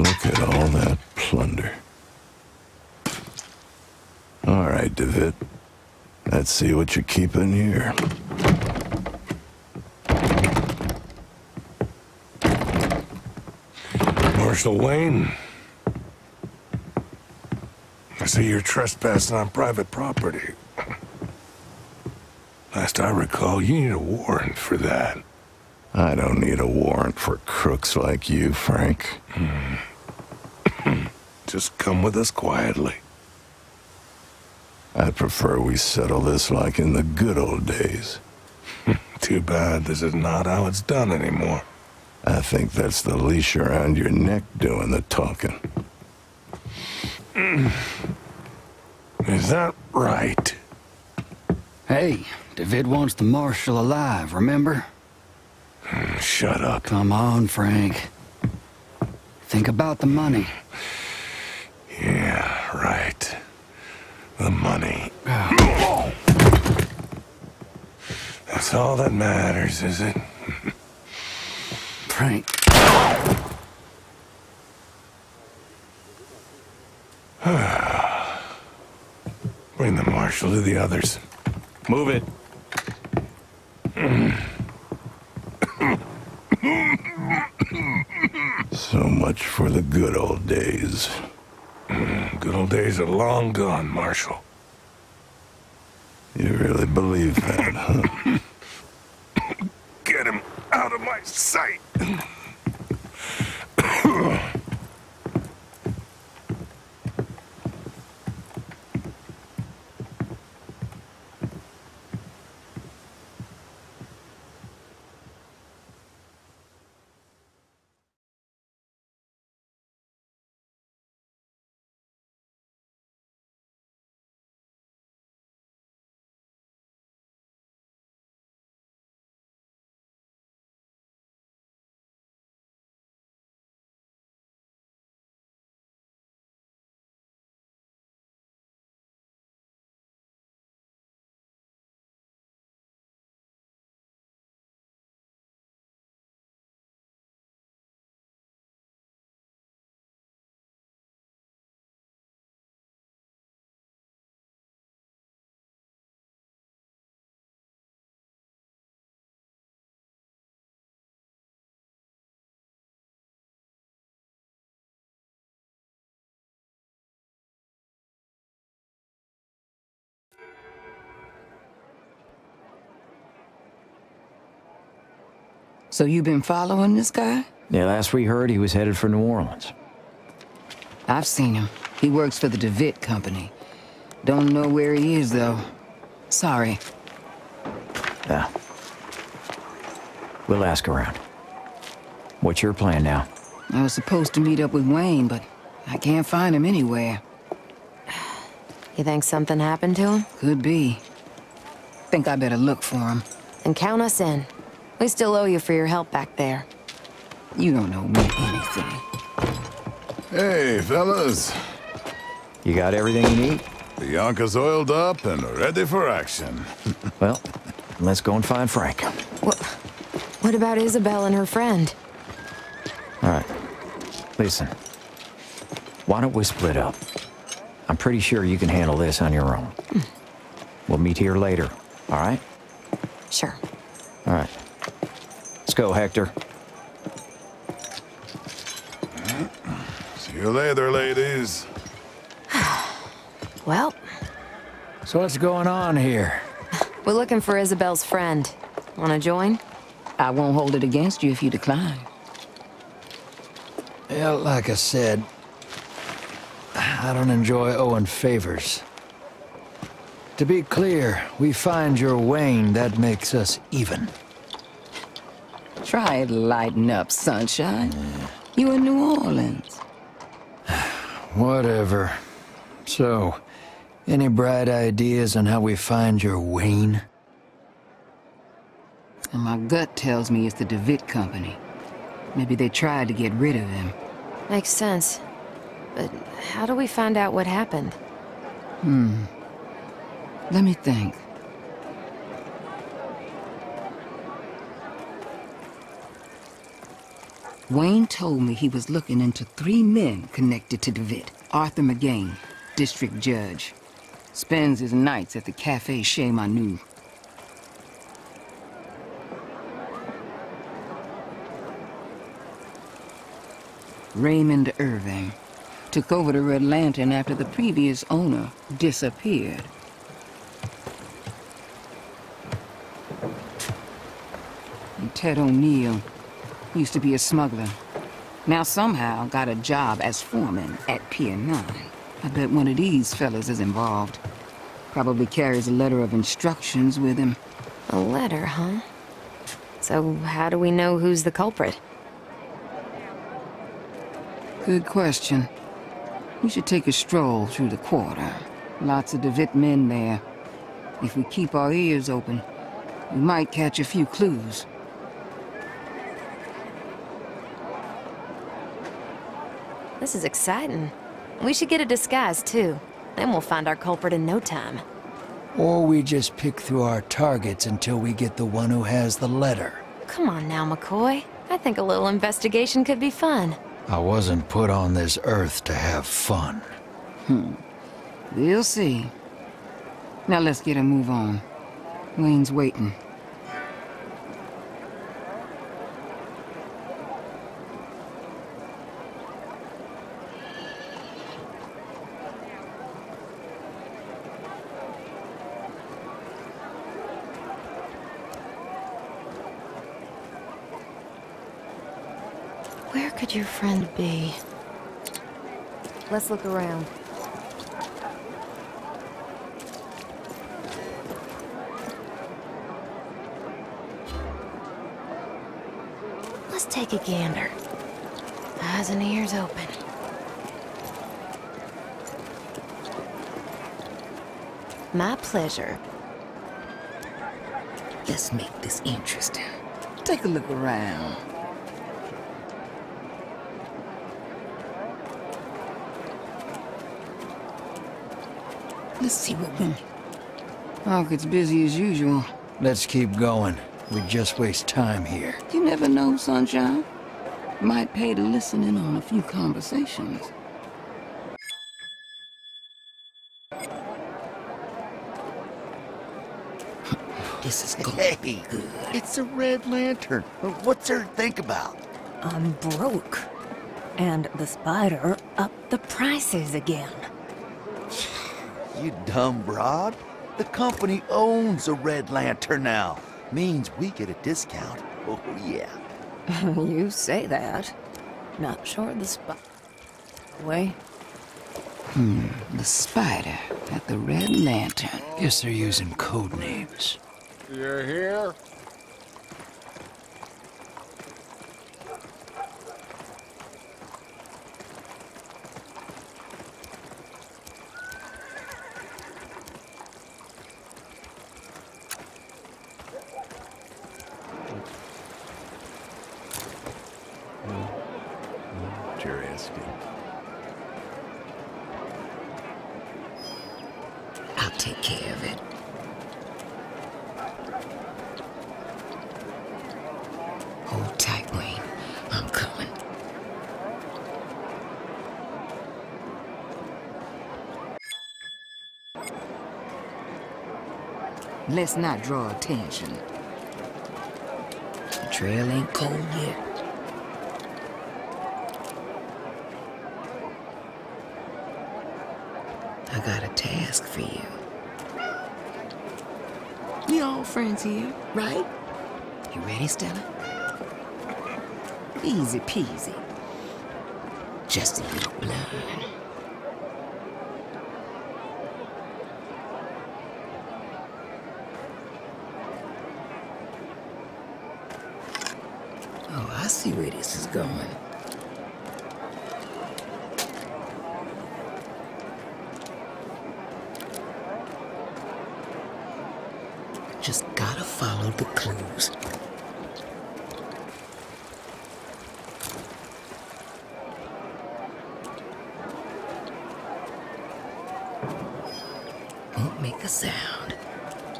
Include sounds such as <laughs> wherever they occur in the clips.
Look at all that plunder. All right, DeVitt. Let's see what you're keeping here. Marshal Wayne. I see you're trespassing on private property. Last I recall, you need a warrant for that. I don't need a warrant for crooks like you, Frank. Hmm. <clears throat> Just come with us quietly. I'd prefer we settle this like in the good old days. <laughs> Too bad this is not how it's done anymore. I think that's the leash around your neck doing the talking. <clears throat> Is that right? Hey, DeVitt wants the marshal alive, remember? Hmm, shut up. Come on, Frank. Think about the money. Yeah, right. The money. That's all that matters, is it? Frank. <sighs> Bring the marshal to the others. Move it. So much for the good old days. Good old days are long gone, Marshal. You really believe that, huh? Get him out of my sight. So you've been following this guy? Yeah, last we heard, he was headed for New Orleans. I've seen him. He works for the DeVitt Company. Don't know where he is, though. Sorry. Yeah. We'll ask around. What's your plan now? I was supposed to meet up with Wayne, but I can't find him anywhere. You think something happened to him? Could be. Think I better look for him. And count us in. We still owe you for your help back there. You don't owe me anything. Hey, fellas. You got everything you need? Bianca's oiled up and ready for action. <laughs> Well, let's go and find Frank. What, what about Isabel and her friend? All right. Listen. Why don't we split up? I'm pretty sure you can handle this on your own. Hmm. We'll meet here later, all right? Sure. All right. Let's go, Hector. See you later, ladies. <sighs> Well, So what's going on here? we're looking for Isabel's friend. Wanna join? I won't hold it against you if you decline. Yeah, like I said, I don't enjoy owing favors. To be clear, we find your Wayne, that makes us even. Try it lighten up, sunshine. You in New Orleans. <sighs> Whatever. So, any bright ideas on how we find your Wayne? And my gut tells me it's the DeVitt Company. Maybe they tried to get rid of him. Makes sense. But how do we find out what happened? Hmm. Let me think. Wayne told me he was looking into three men connected to DeVitt. Arthur McGain, district judge. Spends his nights at the Cafe Chez Manu. Raymond Irving took over the Red Lantern after the previous owner disappeared. And Ted O'Neill used to be a smuggler. Now somehow got a job as foreman at Pier 9. I bet one of these fellas is involved. Probably carries a letter of instructions with him. A letter, huh? So how do we know who's the culprit? Good question. We should take a stroll through the quarter. Lots of DeVitt men there. If we keep our ears open, we might catch a few clues. This is exciting. We should get a disguise, too. Then we'll find our culprit in no time. Or we just pick through our targets until we get the one who has the letter. Come on now, McCoy. I think a little investigation could be fun. I wasn't put on this earth to have fun. Hmm. We'll see. Now let's get a move on. Wayne's waiting. Where could your friend be? Let's look around. Let's take a gander. Eyes and ears open. My pleasure. Let's make this interesting. Take a look around. Let's see what we... Oh, Market's busy as usual. Let's keep going. We just waste time here. You never know, Sunshine. Might pay to listen in on a few conversations. <laughs> This is gonna Hey, be good. it's a Red Lantern. What's there to think about? I'm broke. And the spider upped the prices again. You dumb broad. The company owns a Red Lantern now. Means we get a discount. Oh, yeah. <laughs> you say that. Not sure the spider. Way. Hmm, the spider at the Red Lantern. Guess they're using code names. You're here? Curiosity. I'll take care of it. Hold tight, Wayne. I'm coming. Let's not draw attention. The trail ain't cold yet. I got a task for you. We all friends here, right? You ready, Stella? Easy peasy. Just a little blood. Oh, I see where this is going. Just gotta follow the clues. Won't make a sound.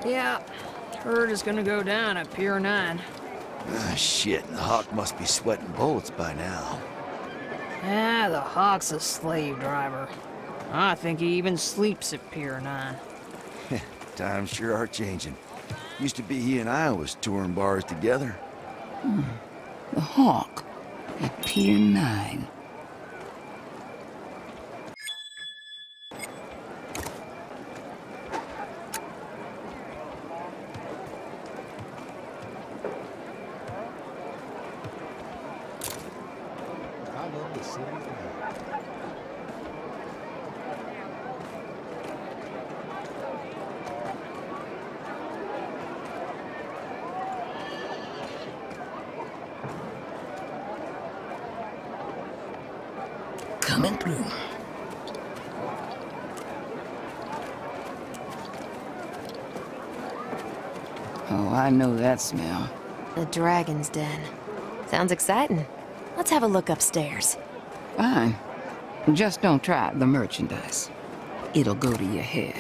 Yeah, herd is gonna go down at Pier 9. Ah, shit, the Hawk must be sweating bullets by now. Ah, the Hawk's a slave driver. I think he even sleeps at Pier 9. <laughs> Times sure are changing. Used to be he and I was touring bars together. The Hawk at Pier 9. Coming through. Oh, I know that smell. The Dragon's Den. Sounds exciting. Let's have a look upstairs. Fine. Just don't try the merchandise. It'll go to your head.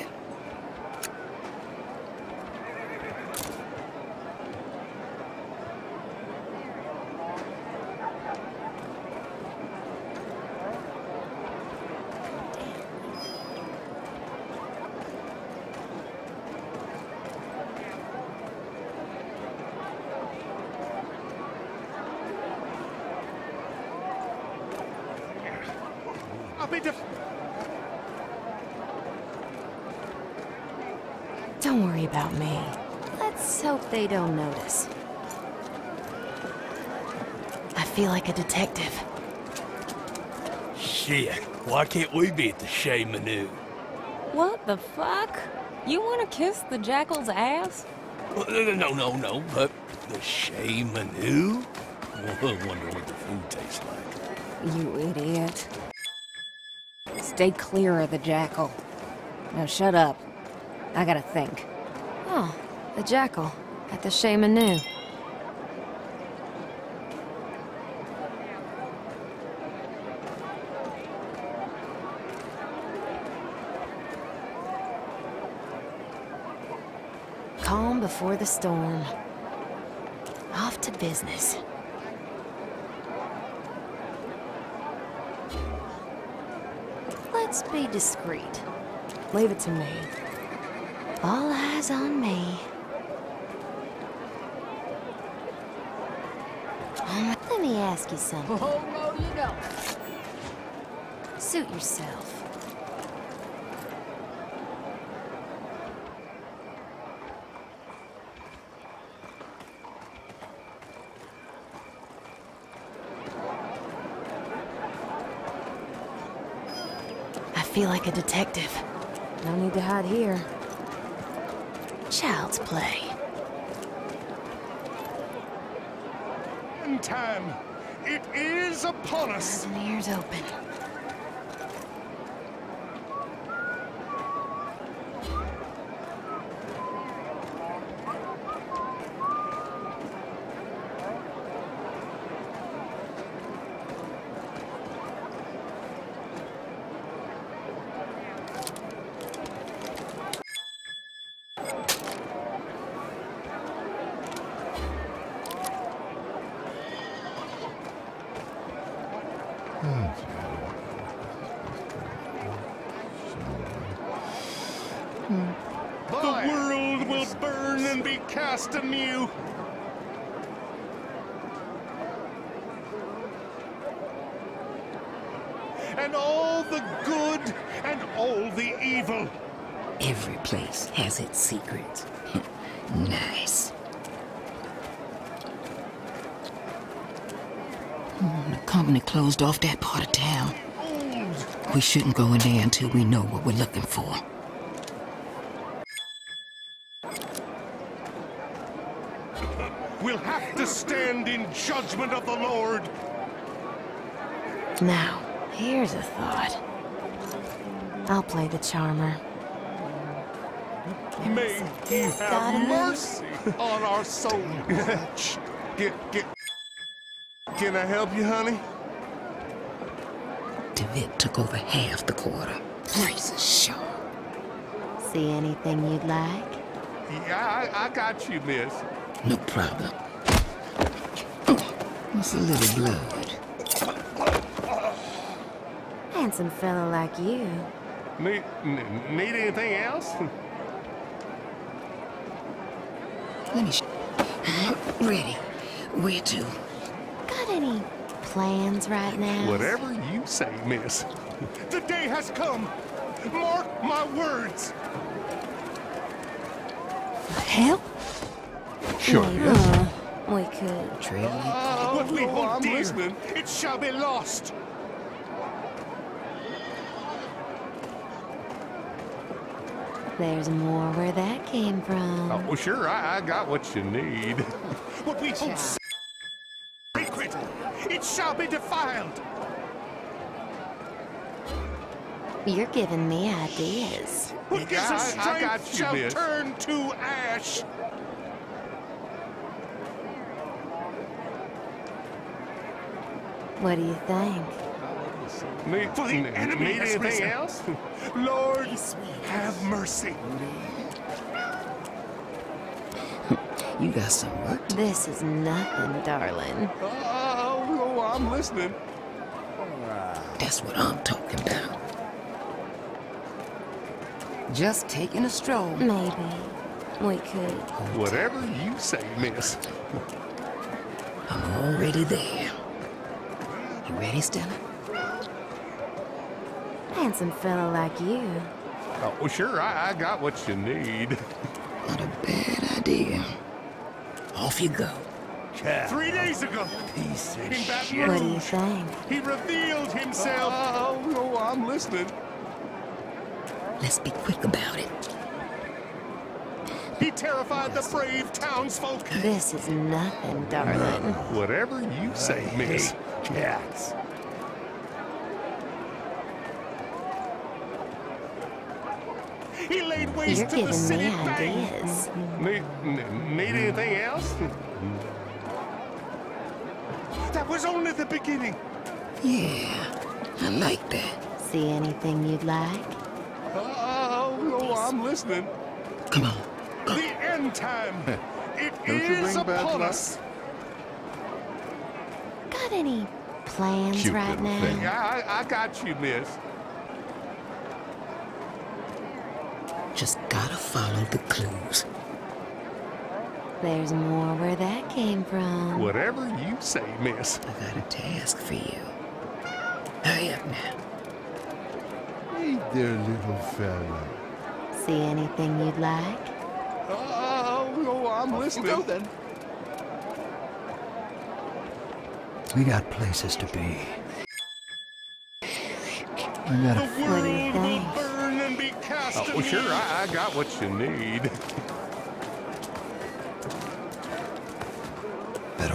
About me. Let's hope they don't notice. I feel like a detective. Shit, why can't we be at the Chez Manu? What the fuck? You wanna kiss the jackal's ass? Well, No, no, no, but the Chez Manu? <laughs> I wonder what the food tastes like. You idiot. Stay clear of the jackal. Now shut up. I gotta think. Oh, the Jackal at the Chez Manu. Calm before the storm. Off to business. Let's be discreet. Leave it to me. All eyes on me. Oh, let me ask you something. Oh, no, you don't. Suit yourself. I feel like a detective. No need to hide here. Child's play. In time. It is upon us. Eyes and ears open. The world will burn and be cast anew. And all the good and all the evil. Every place has its secrets. nice. Hmm, The company closed off that part of town. We shouldn't go in there until we know what we're looking for. We'll have to stand in judgment of the Lord. Now, here's a thought. I'll play the charmer. May he Got have mercy on our souls. <laughs> get, get. Can I help you, honey? DeVitt took over half the quarter. Price is sharp. See anything you'd like? Yeah, I, I got you, miss. No problem. What's a little blood? Handsome fellow like you. Need, need anything else? <laughs> Let me sh Ready. Where to? Got any plans right now? Whatever you say, miss. <laughs> The day has come. Mark my words. Help? Sure, Maybe yes. Uh, we could. Trail it. Oh, what we hold I'm dear, listening. it shall be lost. There's more where that came from. Oh, well, sure, I, I got what you need. <laughs> What we hold sacred, it shall be defiled. You're giving me ideas. What gives I- us I strength got you, shall miss. turn to ash. What do you think? Need, For the n- enemy need has anything risen. else? <laughs> Lord, have mercy. <laughs> You got some work. This is nothing, darling. Oh, I'm listening. That's what I'm talking about. Just taking a stroll. Maybe we could. Whatever you say, miss. I'm already there. You ready, Stella? Handsome fellow like you. Oh, well, sure, I, I got what you need. Not a bad idea. Off you go. Three days ago, Piece of in Baton shit. What do you Rouge, think? he revealed himself. Uh, oh, oh, I'm listening. Let's be quick about it. He terrified the brave townsfolk. This is nothing, darling. Whatever you say, miss. Cats. He laid waste You're to the giving city me bank. ideas. Need, need anything else? That was only the beginning. Yeah, I like that. See anything you'd like? Oh, oh, I'm listening. Come on. The end time. It Don't you is bring bad upon us. Got any plans Cute right now? thing. Yeah, I, I got you, miss. Just gotta follow the clues. There's more where that came from. Whatever you say, miss. I got a task for you. Hurry up now. Hey there, little fella. See anything you'd like? Oh, oh, I'm listening. Go, then. We got places to be. We gotta The What do you think? burn and be cast Oh, well, sure, I, I got what you need. <laughs>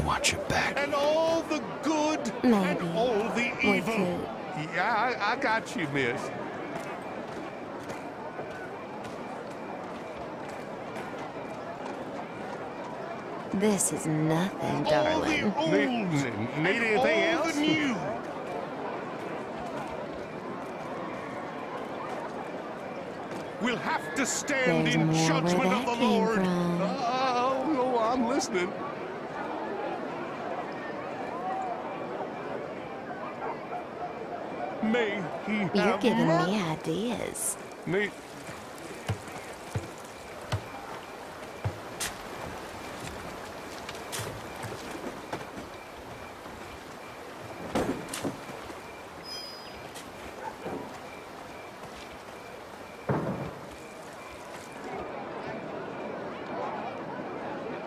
better watch your back. And all the good Maybe. and all the evil. Yeah, I, I got you, miss. This is nothing, All the darling. old Need- and need anything all else? the new. We'll have to stand There's in judgment that of the Lord. from. Oh, oh, I'm listening. May he You're giving mer- me ideas. May,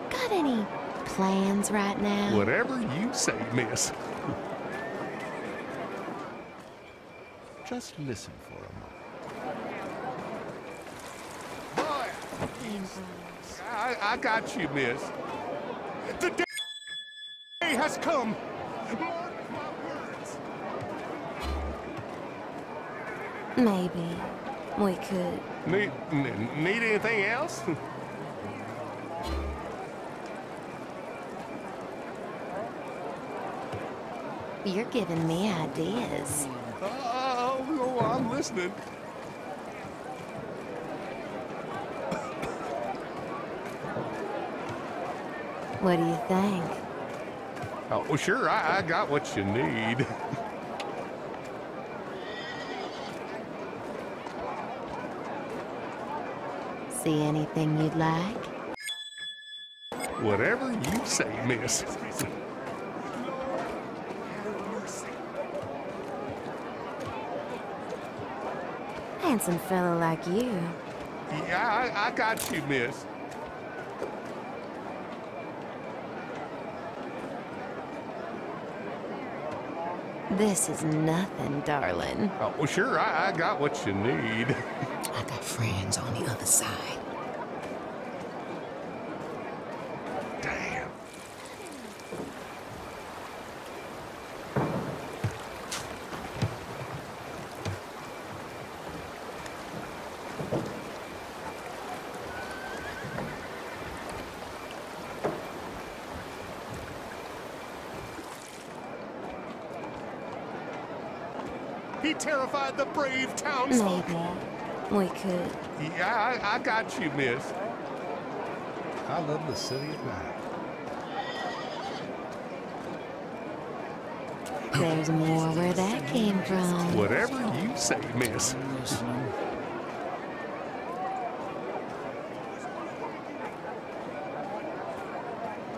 Got any plans right now? whatever you say, miss. Just listen for a moment. I, I got you, miss. The day has come. Mark my words. Maybe we could. Need, need anything else? <laughs> You're giving me ideas. Oh, I'm listening. What do you think? Oh, well, sure, I, I got what you need. See anything you'd like? Whatever you say, miss. Handsome fellow like you. Yeah, I, I got you, miss. This is nothing, darling. Oh, well, sure, I, I got what you need. <laughs> I got friends on the other side. Damn. He terrified the brave townsfolk. Maybe we could. Yeah, I, I got you, miss. I love the city at night. There's more where that came from. Whatever you say, miss.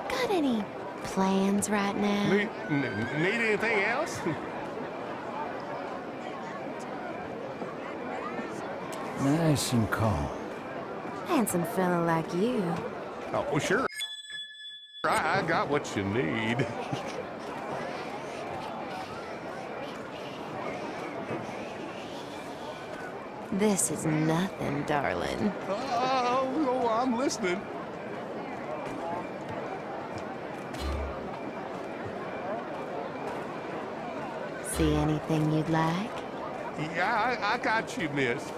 Got any plans right now? Need, need anything else? <laughs> Nice and calm. Handsome fellow like you. Oh, well, sure. I, I got what you need. This is nothing, darling. Oh, oh, I'm listening. See anything you'd like? Yeah, I, I got you, miss.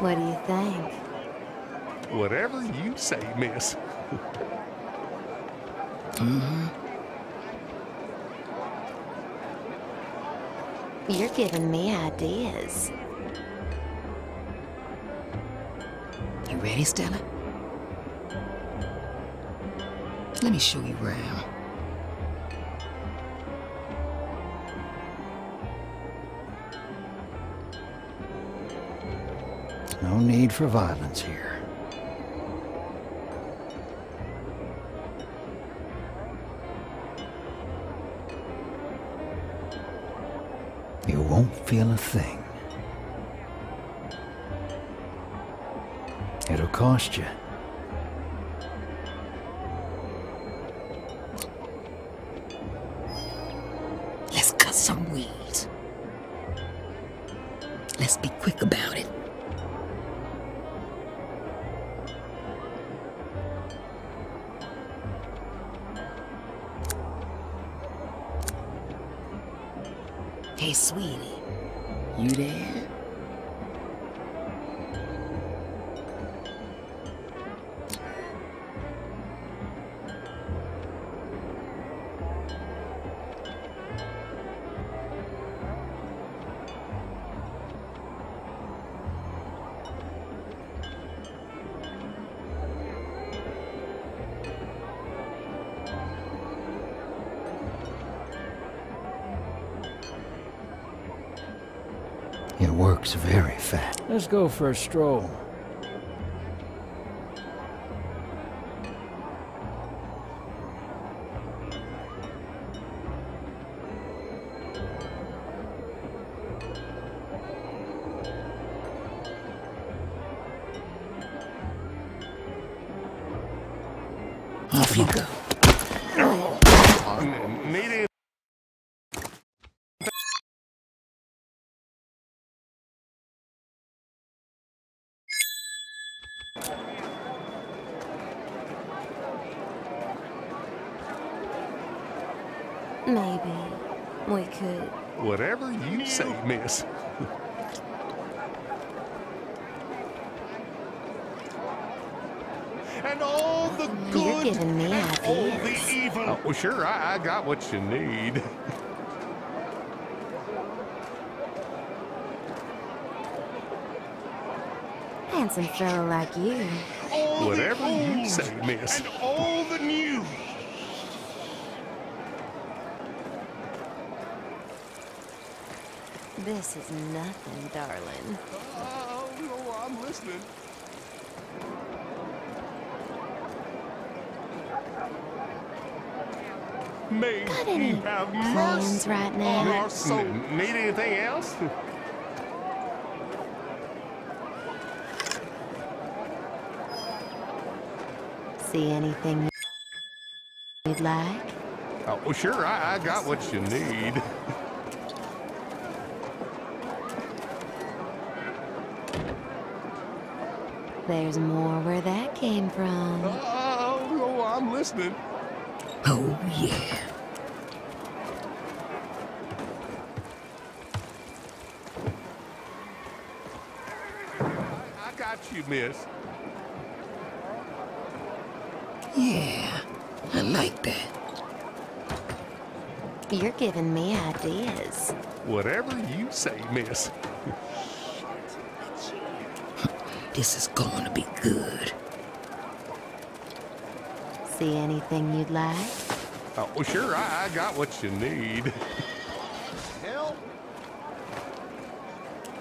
What do you think? Whatever you say, miss. <laughs> mm-hmm. You're giving me ideas. You ready, Stella? Let me show you around. No need for violence here. You won't feel a thing. It'll cost you. Let's cut some weeds. Let's be quick about it. Go for a stroll. What you need. Handsome fellow like you. All Whatever the you say, miss. And all the new. This is nothing, darling. Oh, no, I'm listening. May Got any have plans right now? N- need anything else? See anything you'd like? Oh, sure, I, I got what you need. There's more where that came from. Oh, no, I'm listening. Oh, yeah. I got you, miss. Yeah, I like that. You're giving me ideas. Whatever you say, miss. This is going to be good. See anything you'd like? Oh, sure, I, I got what you need. Hell,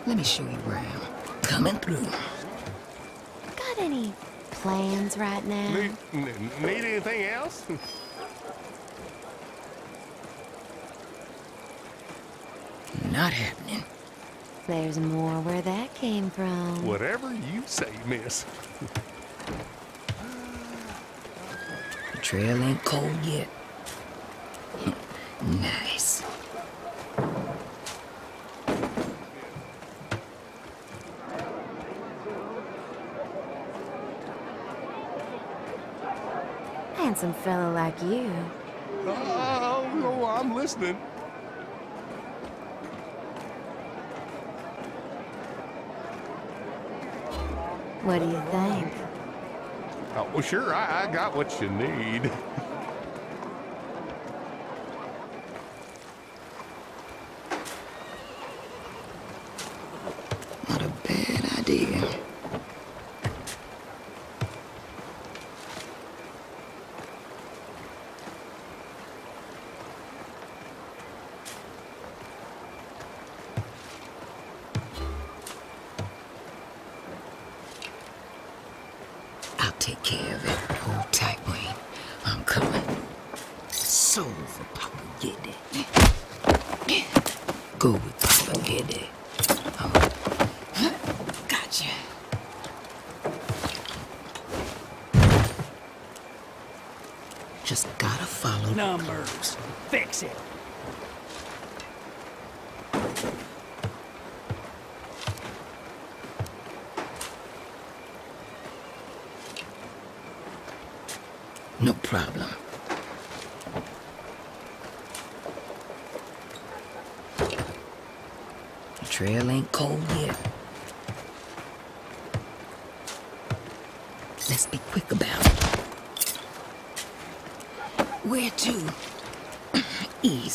Let me show you around. Coming through. Got any plans right now? Need, need anything else? <laughs> Not happening. There's more where that came from. Whatever you say, miss. <laughs> trail ain't cold yet. Mm. nice. Handsome fellow like you. oh, no, I'm listening. What do you think? Oh, sure, I, I got what you need. <laughs>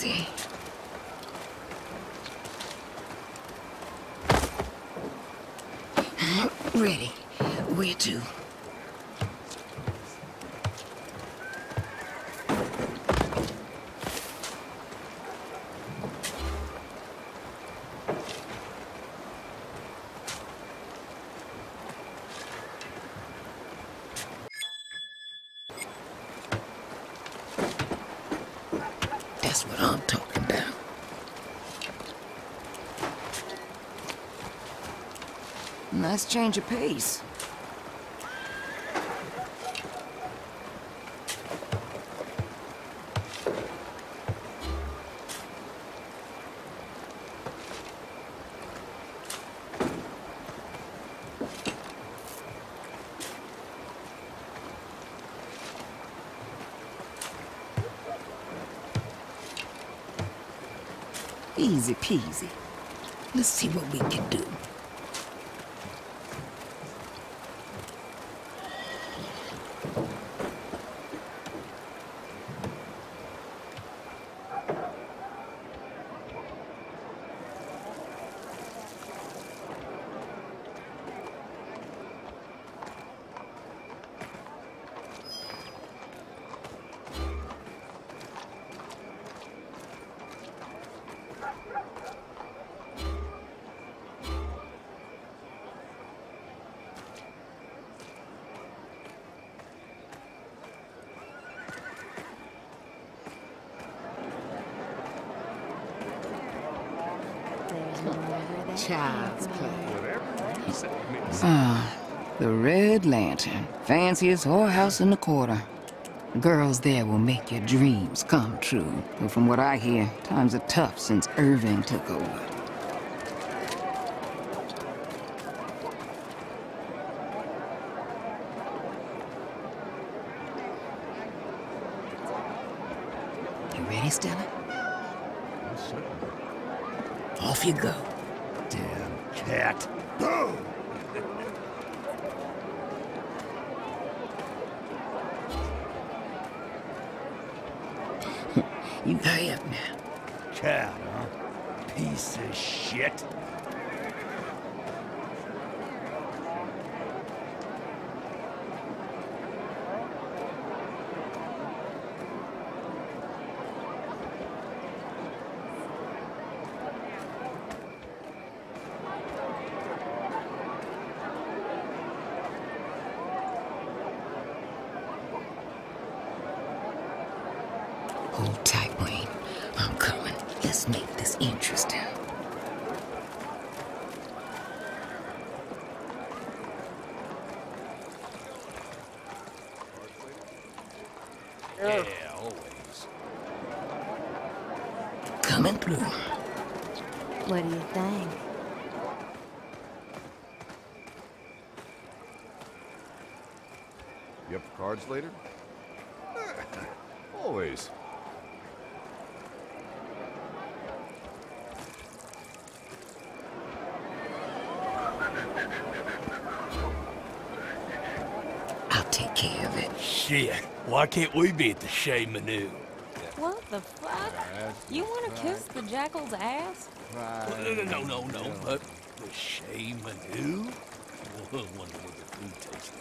Easy. Ready. Where to? That's what I'm talking about. Nice change of pace. Easy peasy. Let's see what we can do. Child's play. Ah, the Red Lantern. Fanciest whorehouse in the quarter. Girls there will make your dreams come true. But from what I hear, times are tough since Irving took over. You ready, Stella? Off you go. Damn cat. You hurry up now. Cat, huh? Piece of shit. Hold tight, Wayne. I'm coming. Let's make this interesting. Yeah, always. Coming through. What do you think? You up for cards later? Always. I'll take care of it. Shit, why can't we be at the Chez Manu? What the fuck? You want to kiss the jackal's ass? No, no, no, no, but the Chez Manu? <laughs> Wonder what the food tastes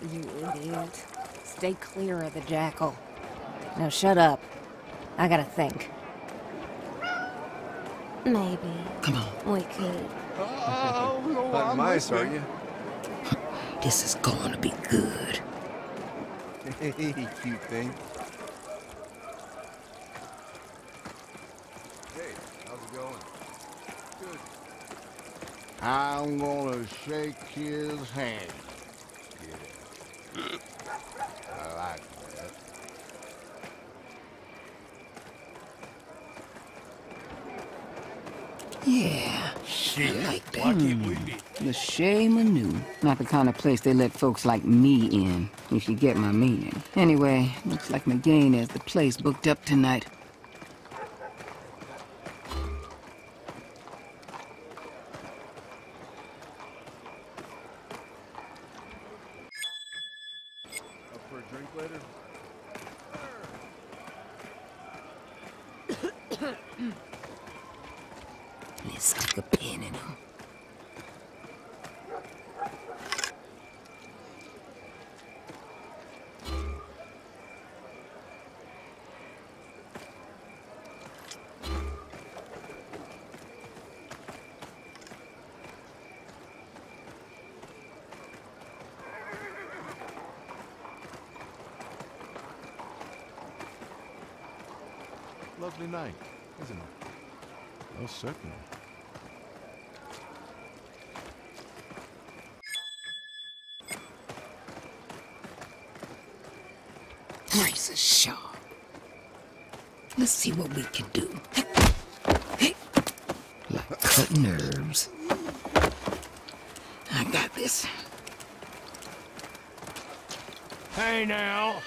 like. You idiot. Stay clear of the jackal. Now shut up. I gotta think. Maybe. Come on. We could. Oh, no, I'm mice, are listening. you? This is going to be good. Hey, cute thing. Hey, how's it going? Good. I'm gonna shake his hand. Yeah. I like that. Yeah. Shit, I like that. be? Hmm. The Chez Manu. Not the kind of place they let folks like me in, if you get my meaning. Anyway, looks like McGain has the place booked up tonight. Lovely night, isn't it? Oh, certainly. Razor sharp. Let's see what we can do. Like cutting herbs. I got this. Hey now.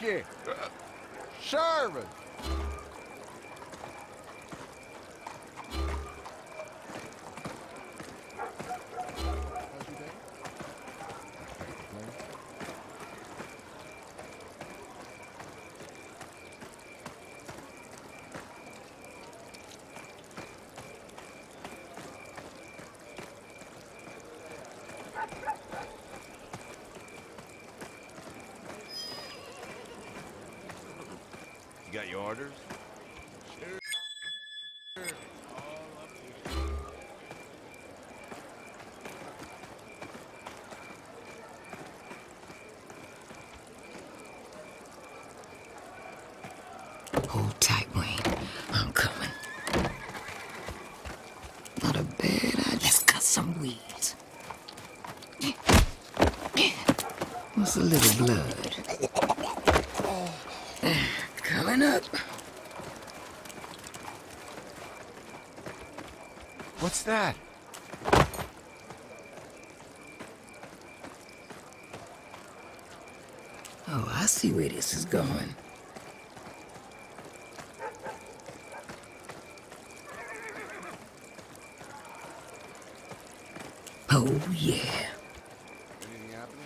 Whiskey. What's a little blood? Coming up. What's that? Oh, I see where this is going. Oh, yeah. Anything happening?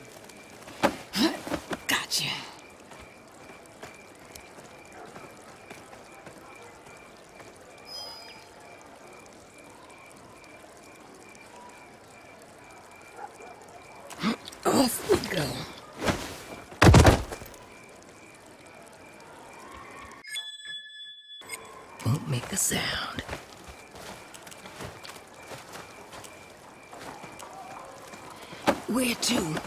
Gotcha. Off we go. Won't make a sound. Where to?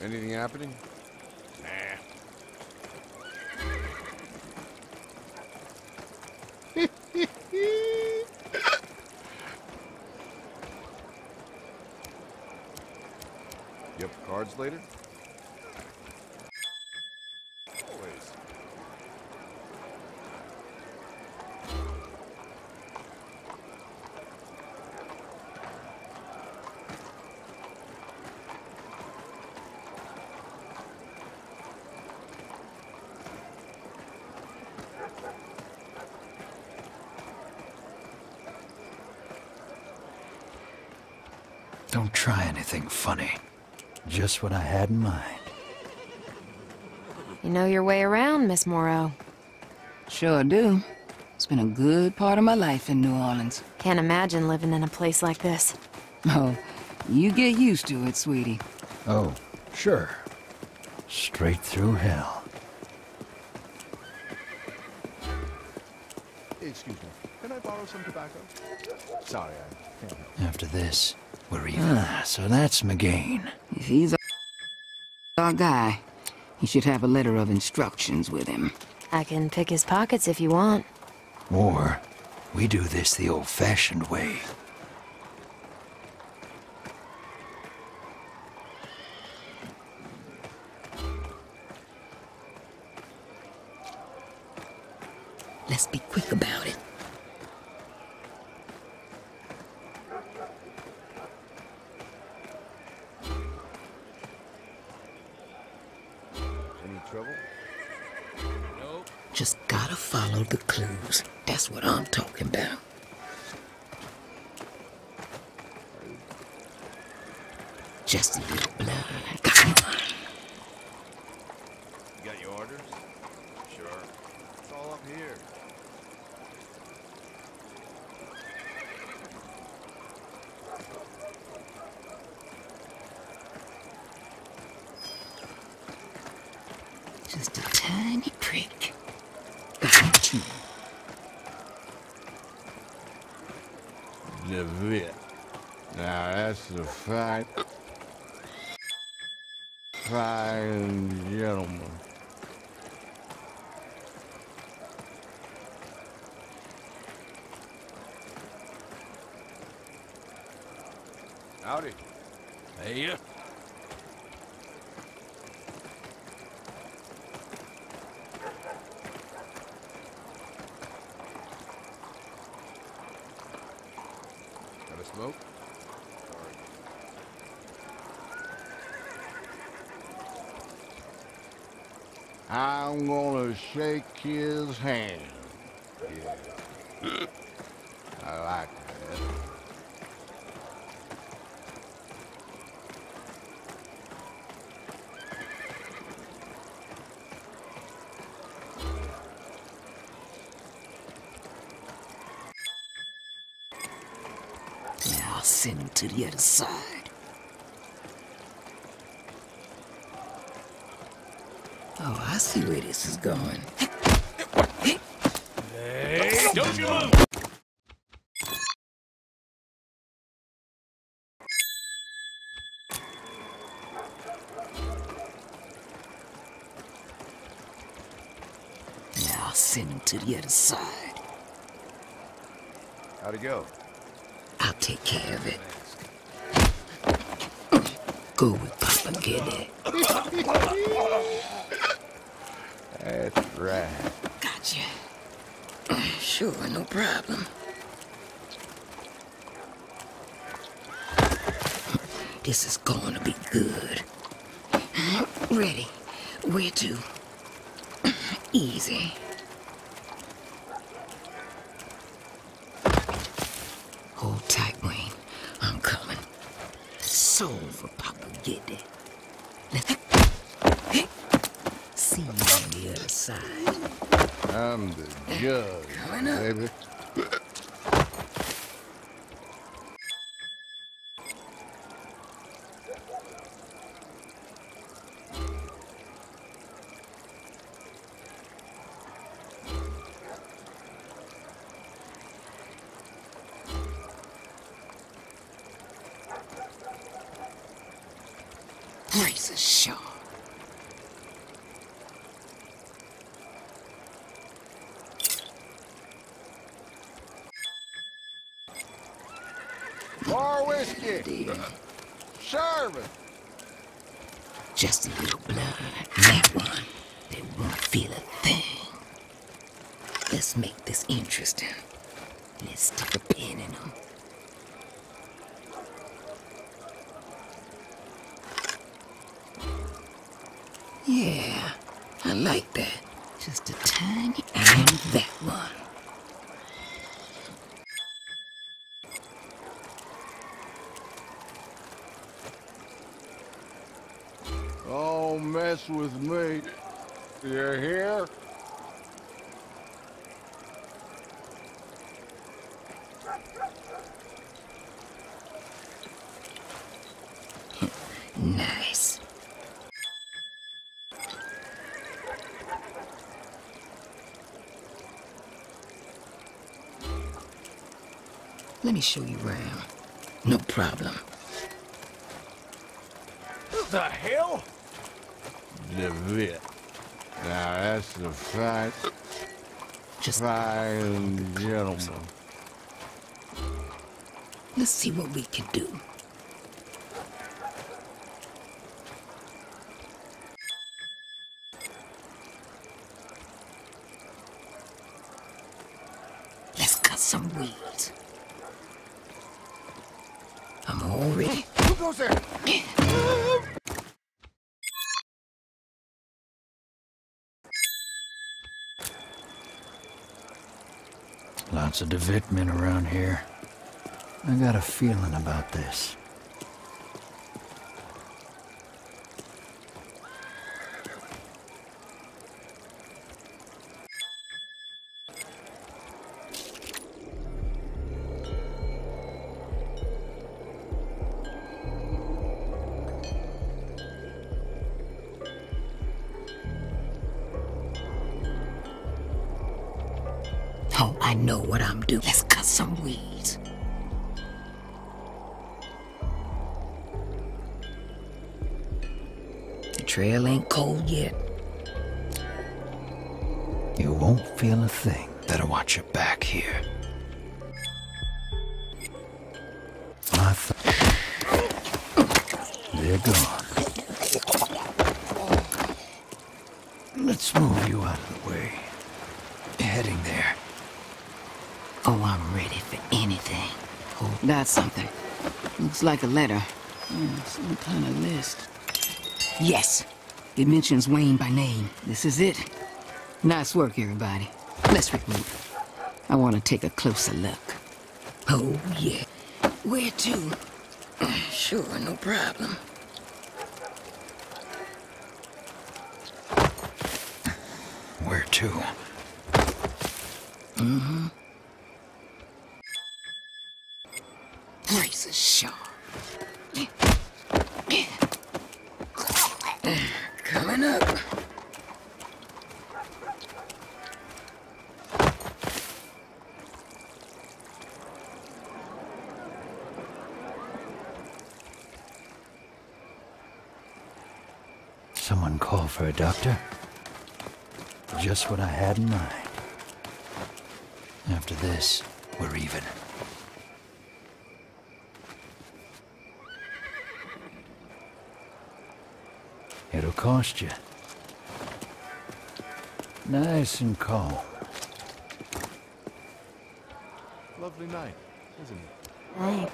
Anything happening? Nah. You have later? Always. Don't try anything funny. Just what I had in mind. You know your way around, Miss Moreau. Sure do. It's been a good part of my life in New Orleans. Can't imagine living in a place like this. Oh, you get used to it, sweetie. Oh, sure. Straight through hell. Excuse me. Can I borrow some tobacco? Sorry, I can't help. After this, we're even. Ah, so that's McGain. If he's our guy, he should have a letter of instructions with him. I can pick his pockets if you want. Or we do this the old-fashioned way. Him to the other side. Oh, I see where this is going. hey. Don't you move! Now send him to the other side. How'd it go? Take care of it. Go with Papa Gilly. That's right. Gotcha. Sure, no problem. This is gonna be good. Ready. Where to? Easy. Hold tight, Wayne. I'm coming. Soul for Papa Giddy. Let's see you on the other side. Judge, baby. Whiskey. Serve it. Just a little blood. That one, they won't feel a thing. Let's make this interesting. Let's stick a pin in them. Yeah, I like that. Just a tiny Let me show you around. No problem. The hell? The vet. Now that's the fine, Just fine gentleman. let's see what we can do. Lots of DeVitt men around here. I got a feeling about this. A letter. Hmm, some kind of list. Yes. It mentions Wayne by name. This is it. Nice work, everybody. Let's regroup. I want to take a closer look. Oh, yeah. Where to? <clears throat> Sure, no problem. Where to? Mm-hmm. Coming up. Someone call for a doctor? Just what I had in mind. After this, we're even. It'll cost you. Nice and calm. Lovely night, isn't it?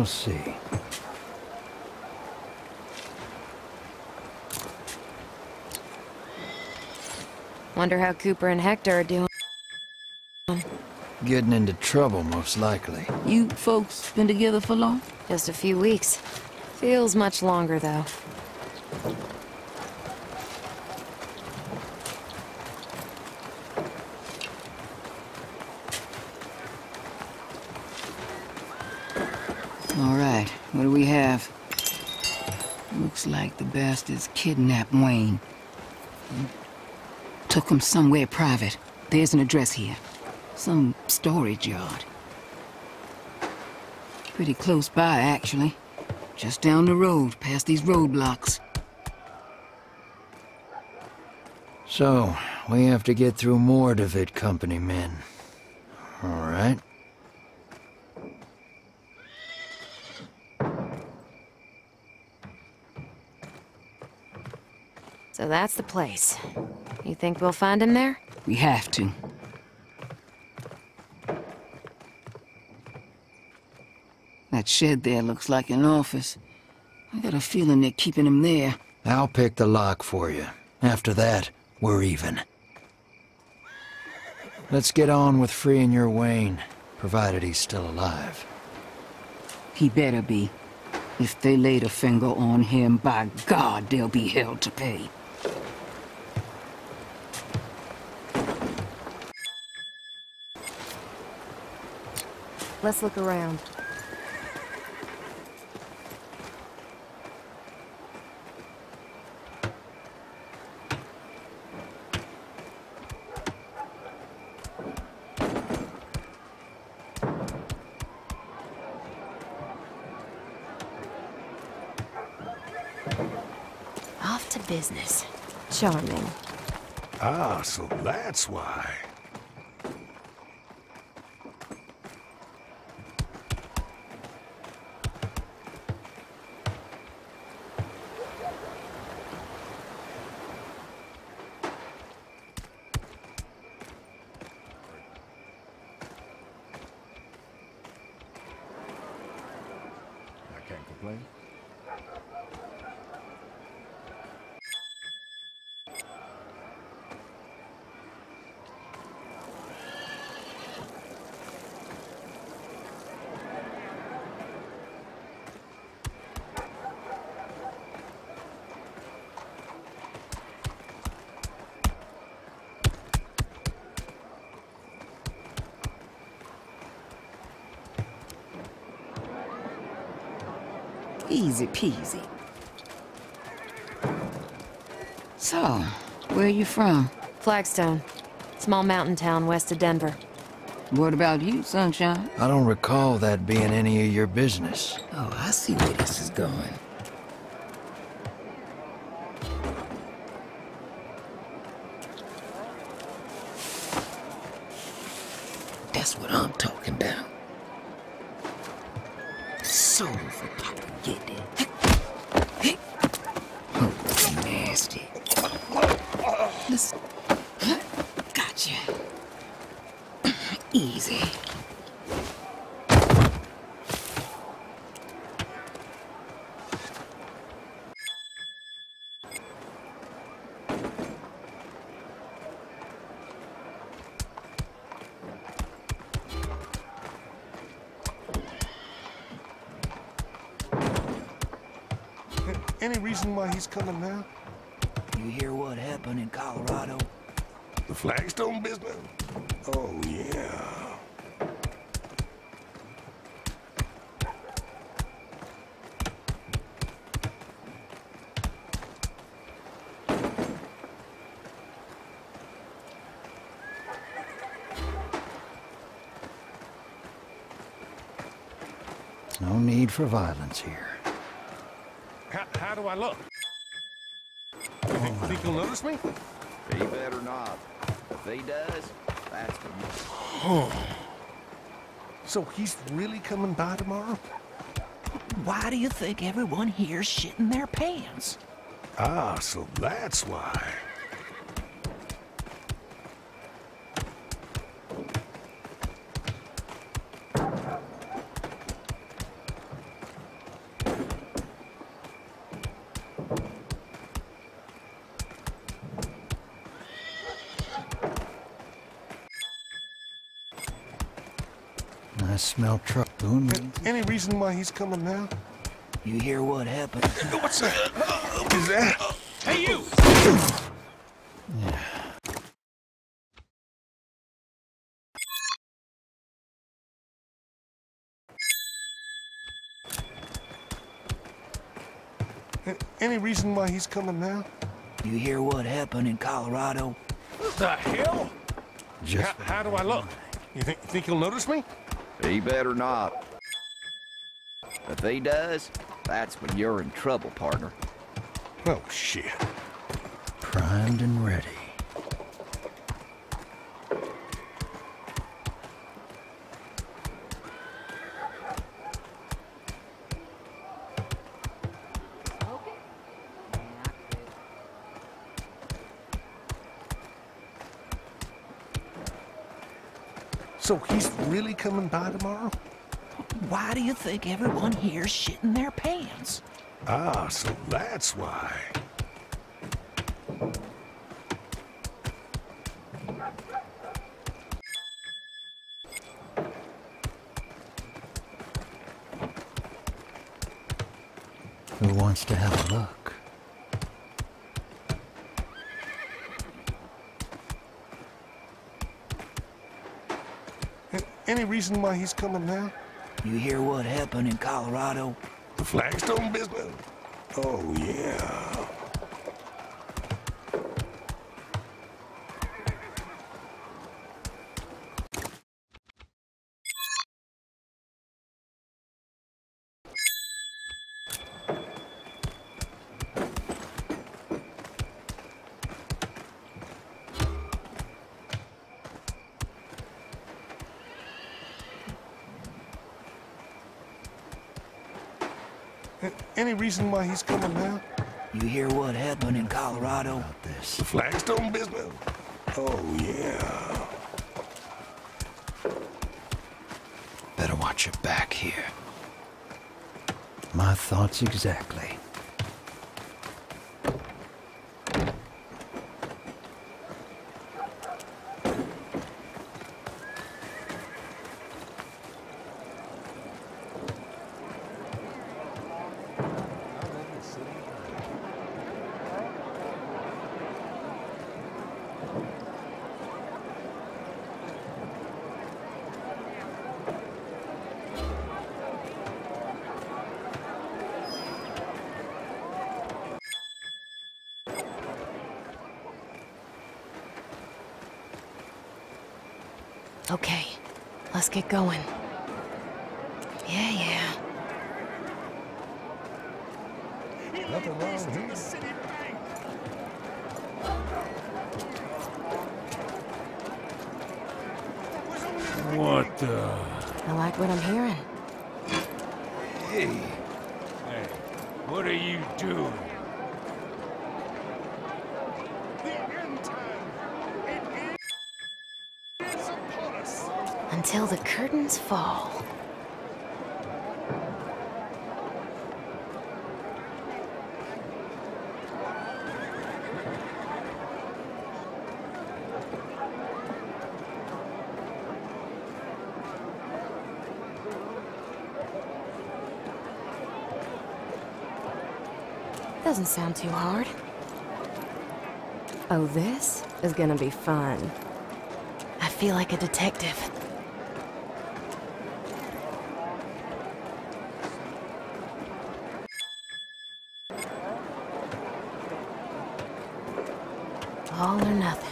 We'll see. Wonder how Cooper and Hector are doing. Getting into trouble, most likely. You folks been together for long? Just a few weeks. Feels much longer, though. All right, what do we have? Looks like the bastards kidnapped Wayne. Took him somewhere private. There's an address here. Some storage yard. Pretty close by, actually. Just down the road, past these roadblocks. So, we have to get through more DeVitt Company men. All right. That's the place. You think we'll find him there? We have to. That shed there looks like an office. I got a feeling they're keeping him there. I'll pick the lock for you. After that, we're even. Let's get on with freeing your Wayne, provided he's still alive. He better be. If they laid a finger on him, by God, they'll be held to pay. Let's look around. Off to business. Charming. Ah, so that's why. I can't complain. Easy peasy. So, where are you from? Flagstone. Small mountain town west of Denver. What about you, Sunshine? I don't recall that being any of your business. Oh, I see where this is going. That's what I'm talking about. Reason why he's coming now? You hear what happened in Colorado? The flagstone business? Oh, yeah. No need for violence here. How, how do I look? You think, think he'll notice me? He better not. If he does, that's when <sighs> So he's really coming by tomorrow? Why do you think everyone here's shitting their pants? Ah, so that's why. I smell truck boom. Any reason why he's coming now? You hear what happened? <laughs> What's that? Is that? Hey, you! Any reason why he's coming now? You hear what happened in Colorado? The hell? Just How, how do I look? You think, think he'll notice me? He better not. If he does, that's when you're in trouble, partner. Oh, shit. primed and ready. Coming by tomorrow? Why do you think everyone here's shitting their pants? Ah, so that's why. Who wants to have a look? Any reason why he's coming now? You hear what happened in Colorado? The flagstone business? Oh, yeah. Any reason why he's coming now? You hear what happened in Colorado? The flagstone business? Oh, yeah. Better watch your back here. My thoughts exactly. Okay, let's get going. Yeah, yeah. Nothing wrong here. What the? I like what I'm hearing. Hey. Hey, what are you doing? Until the curtains fall. Doesn't sound too hard. Oh, this is gonna be fun. I feel like a detective. All or nothing.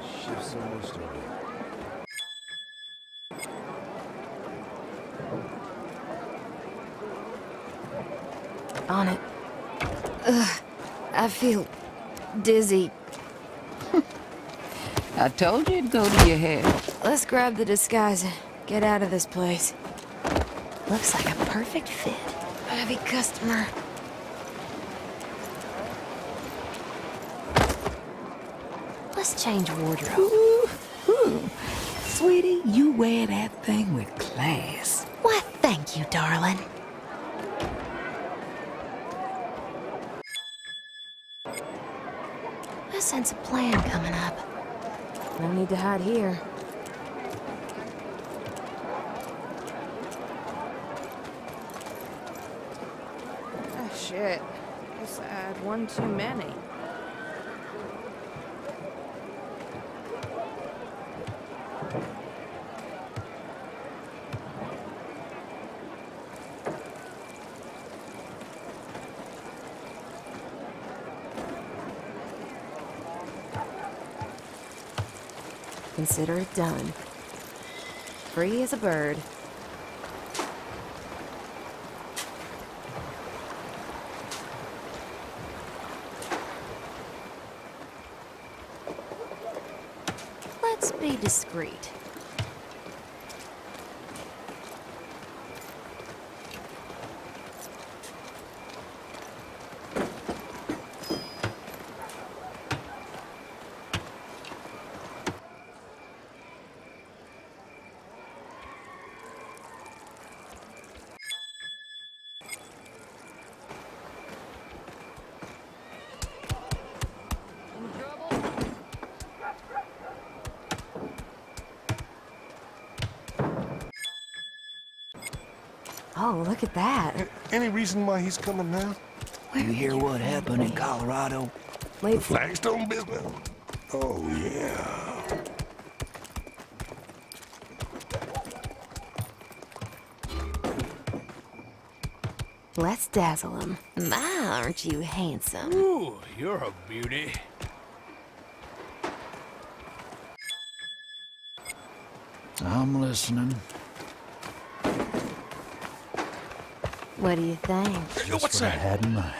Shift's almost over. On it. Ugh, I feel dizzy. <laughs> I told you it'd go to your head. Let's grab the disguise and get out of this place. Looks like a perfect fit. Heavy customer. Let's change wardrobe. Ooh, ooh. Sweetie, you wear that thing with class. Why, thank you, darling. Sense a plan coming up. No need to hide here. Ah, shit. Guess I had one too many. Consider it done. Free as a bird. Let's be discreet. Oh, look at that. Any reason why he's coming now? You hear what happened in Colorado? The flagstone business? Oh, yeah. Let's dazzle him. My, aren't you handsome? Ooh, you're a beauty. I'm listening. What do you think? Just What's what I that? had in mind.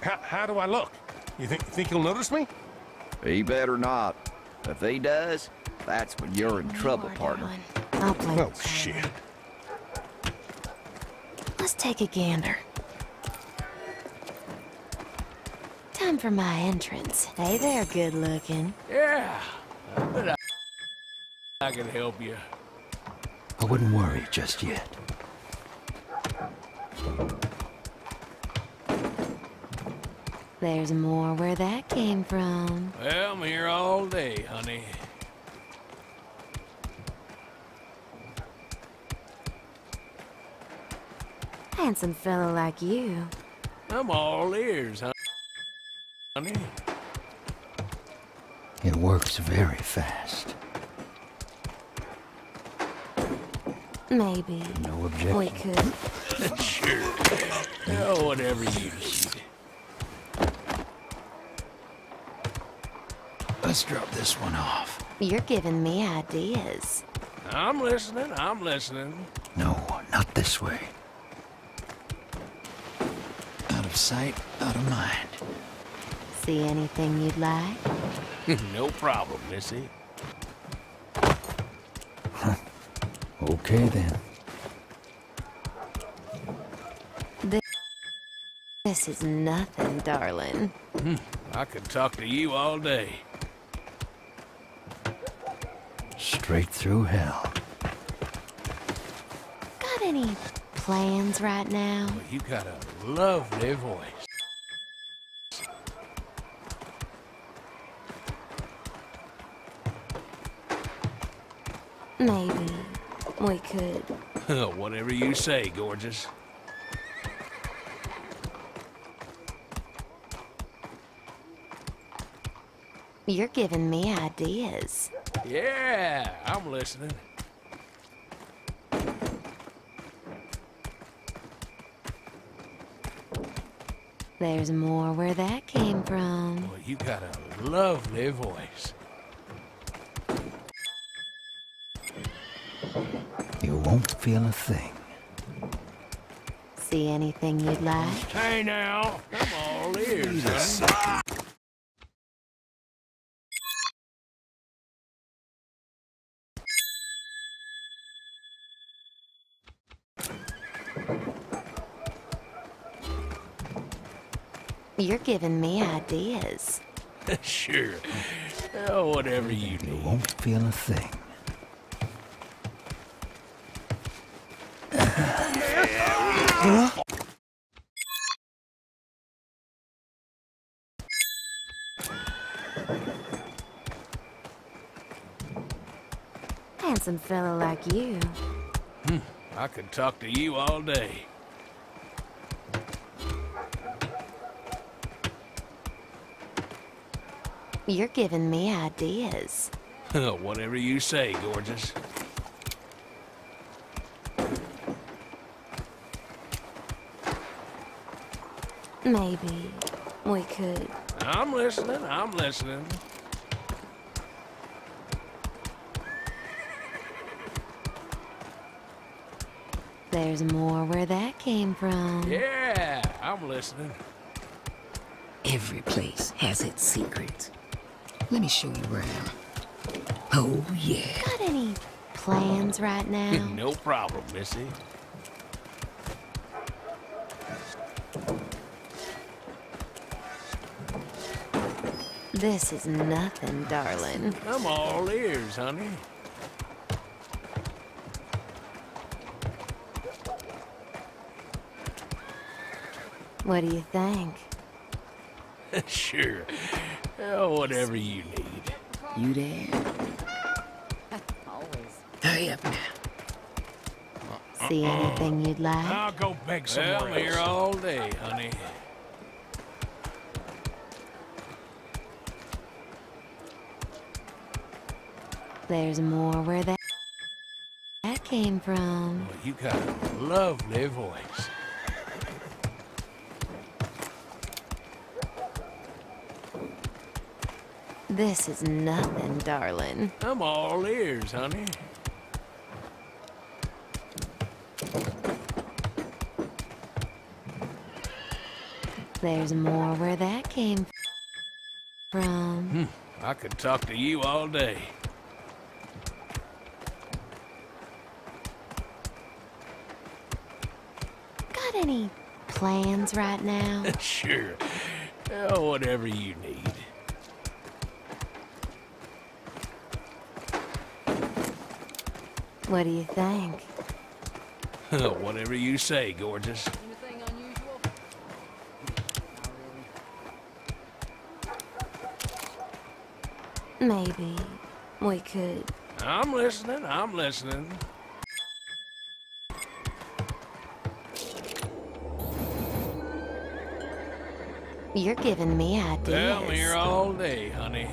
How, how do I look? You think, think he'll notice me? He better not. If he does, that's when you're in trouble, partner. I'll play Oh, shit. Let's take a gander. Time for my entrance. Hey there, good looking. Yeah, I bet I, I can help you. I wouldn't worry just yet. There's more where that came from. Well, I'm here all day, honey. Handsome fellow like you. I'm all ears, honey. It works very fast. Maybe. No objection. We could. <laughs> sure. Oh, whatever you need. Let's drop this one off. You're giving me ideas. I'm listening. I'm listening. No, not this way. Out of sight, out of mind. See anything you'd like? <laughs> no problem, Missy. <laughs> Okay then. This, this is nothing, darling. Hmm, I could talk to you all day. Straight through hell. Got any plans right now? Well, you got a lovely voice. Maybe we could. <laughs> Whatever you say, gorgeous. You're giving me ideas. Yeah, I'm listening. There's more where that came from. Well, you got a lovely voice. You won't feel a thing. See anything you'd like? Hey now, I'm all ears, You're giving me ideas. <laughs> sure. Oh, whatever you You need. won't feel a thing. Handsome fellow like you. Hmm. I could talk to you all day. You're giving me ideas. <laughs> whatever you say, gorgeous. Maybe we could. I'm listening, I'm listening. There's more where that came from. Yeah, I'm listening. Every place has its secrets. Let me show you around. Oh, yeah. Got any plans right now? <laughs> no problem, Missy. This is nothing, darling. I'm all ears, honey. What do you think? <laughs> sure. Oh, whatever you need. You there? Always. Hurry up now. See anything you'd like? I'll go beg somewhere Well, I'm here all day, honey. There's more where that that came from. Well, you got a lovely voice. This is nothing, darling. I'm all ears, honey. There's more where that came from. Hmm. I could talk to you all day. Got any plans right now? <laughs> sure. Oh, whatever you need. What do you think? <laughs> whatever you say, gorgeous. Anything unusual? Maybe we could. I'm listening, I'm listening. You're giving me ideas. Well, I'm here all day, honey.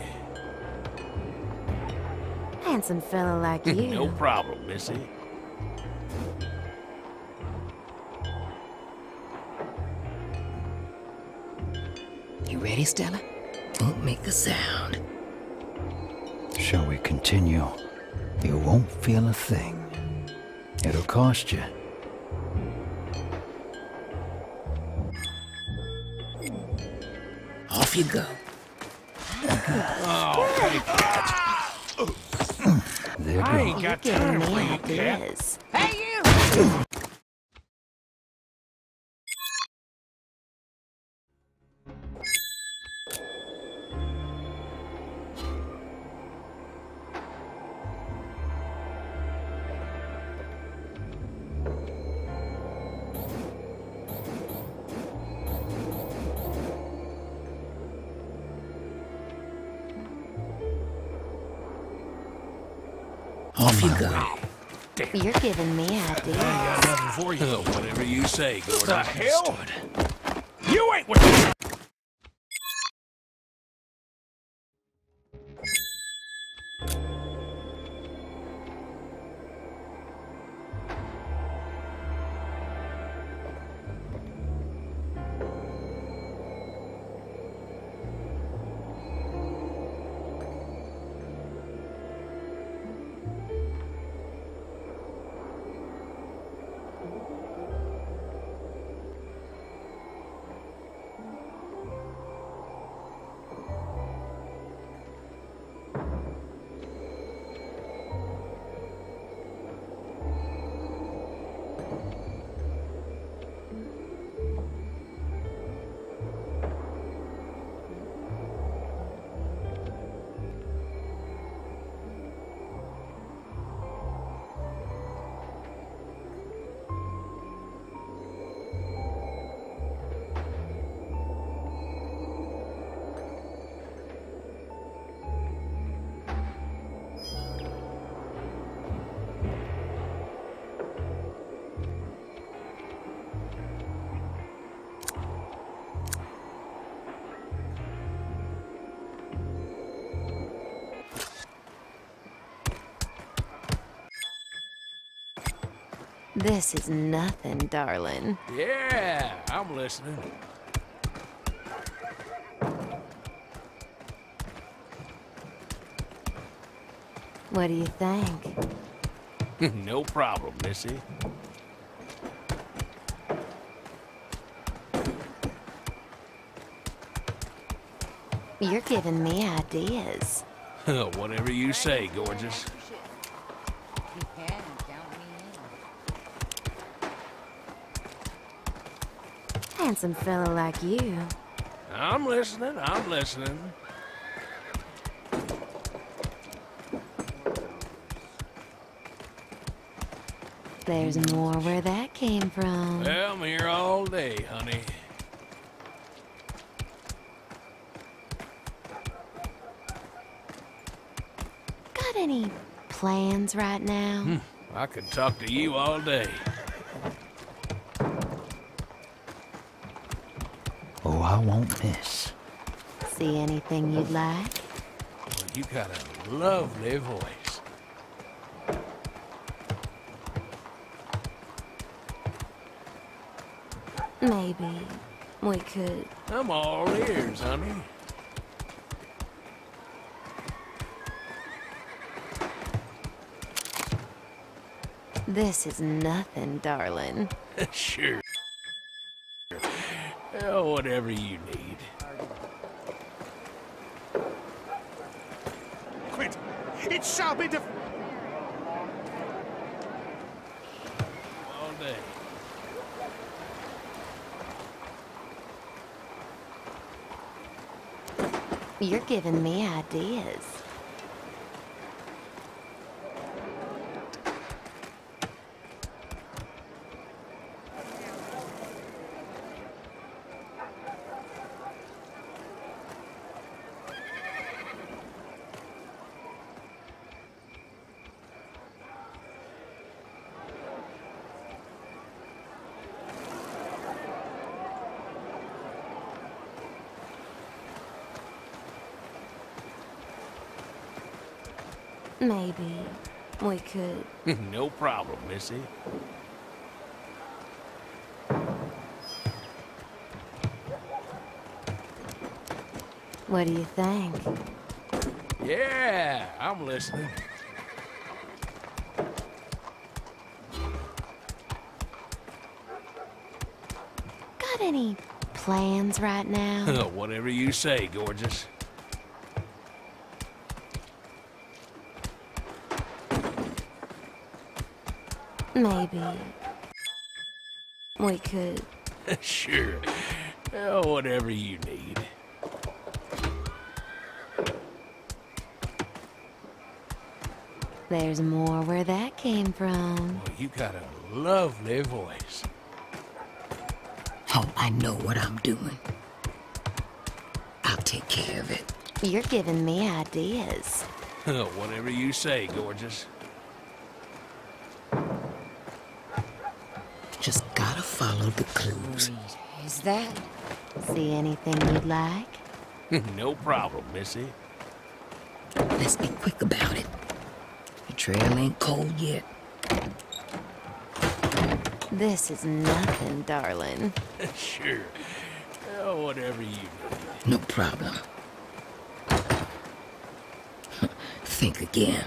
Handsome fella like <laughs> you. no problem, Missy. You ready, Stella? Don't make a sound. Shall we continue? You won't feel a thing. It'll cost you. Off you go. Oh, hey, cat. There I goes. ain't You're got giving time me for you, cat. Hey, you! Gordon. The hell? You This is nothing, darling. Yeah, I'm listening. What do you think? <laughs> no problem, Missy. You're giving me ideas. <laughs> whatever you say, gorgeous. Handsome fella like you. I'm listening, I'm listening. There's more where that came from. Well, I'm here all day, honey. Got any plans right now? Hmm, I could talk to you all day. I won't miss. See anything you'd like? Well, you got a lovely voice. Maybe we could. I'm all ears, honey. This is nothing, darling. <laughs> sure. Oh, whatever you need. Quit! It shall be def- All day. You're giving me ideas. Maybe we could. <laughs> no problem, Missy. What do you think? Yeah, I'm listening. Got any plans right now? <laughs> whatever you say, gorgeous. Maybe we could. <laughs> sure. Oh, whatever you need. There's more where that came from. Well, you got a lovely voice. Oh, I know what I'm doing. I'll take care of it. You're giving me ideas. <laughs> whatever you say, gorgeous. Clues. Is that? See anything you'd like? <laughs> no problem, Missy. Let's be quick about it. The trail ain't cold yet. This is nothing, darling. <laughs> sure. Oh, whatever you No problem. <laughs> Think again.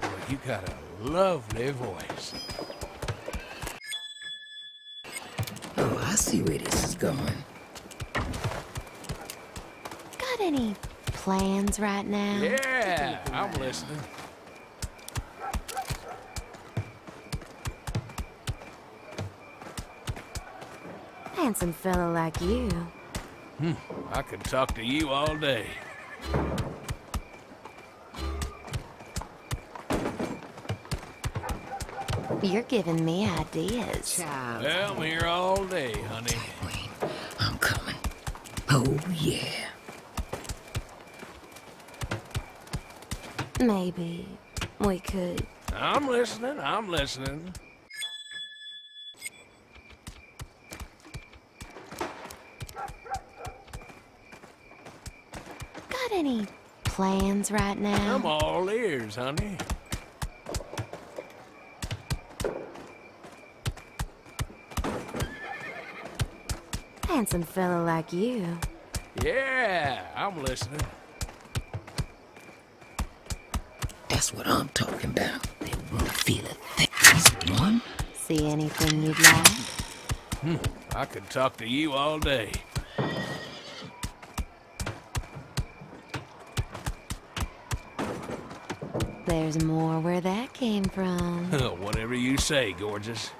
Boy, you got a lovely voice. I see where this is going. Got any plans right now? Yeah, I'm listening. Handsome fella like you. Hmm, I could talk to you all day. You're giving me ideas. Well, I'm here all day, honey. I'm coming. Oh, yeah. Maybe we could. I'm listening, I'm listening. Got any plans right now? I'm all ears, honey. Handsome fella like you. Yeah, I'm listening. That's what I'm talking about. They won't feel a thing. One? See anything you'd like? Hmm, I could talk to you all day. There's more where that came from. <laughs> Whatever you say, gorgeous.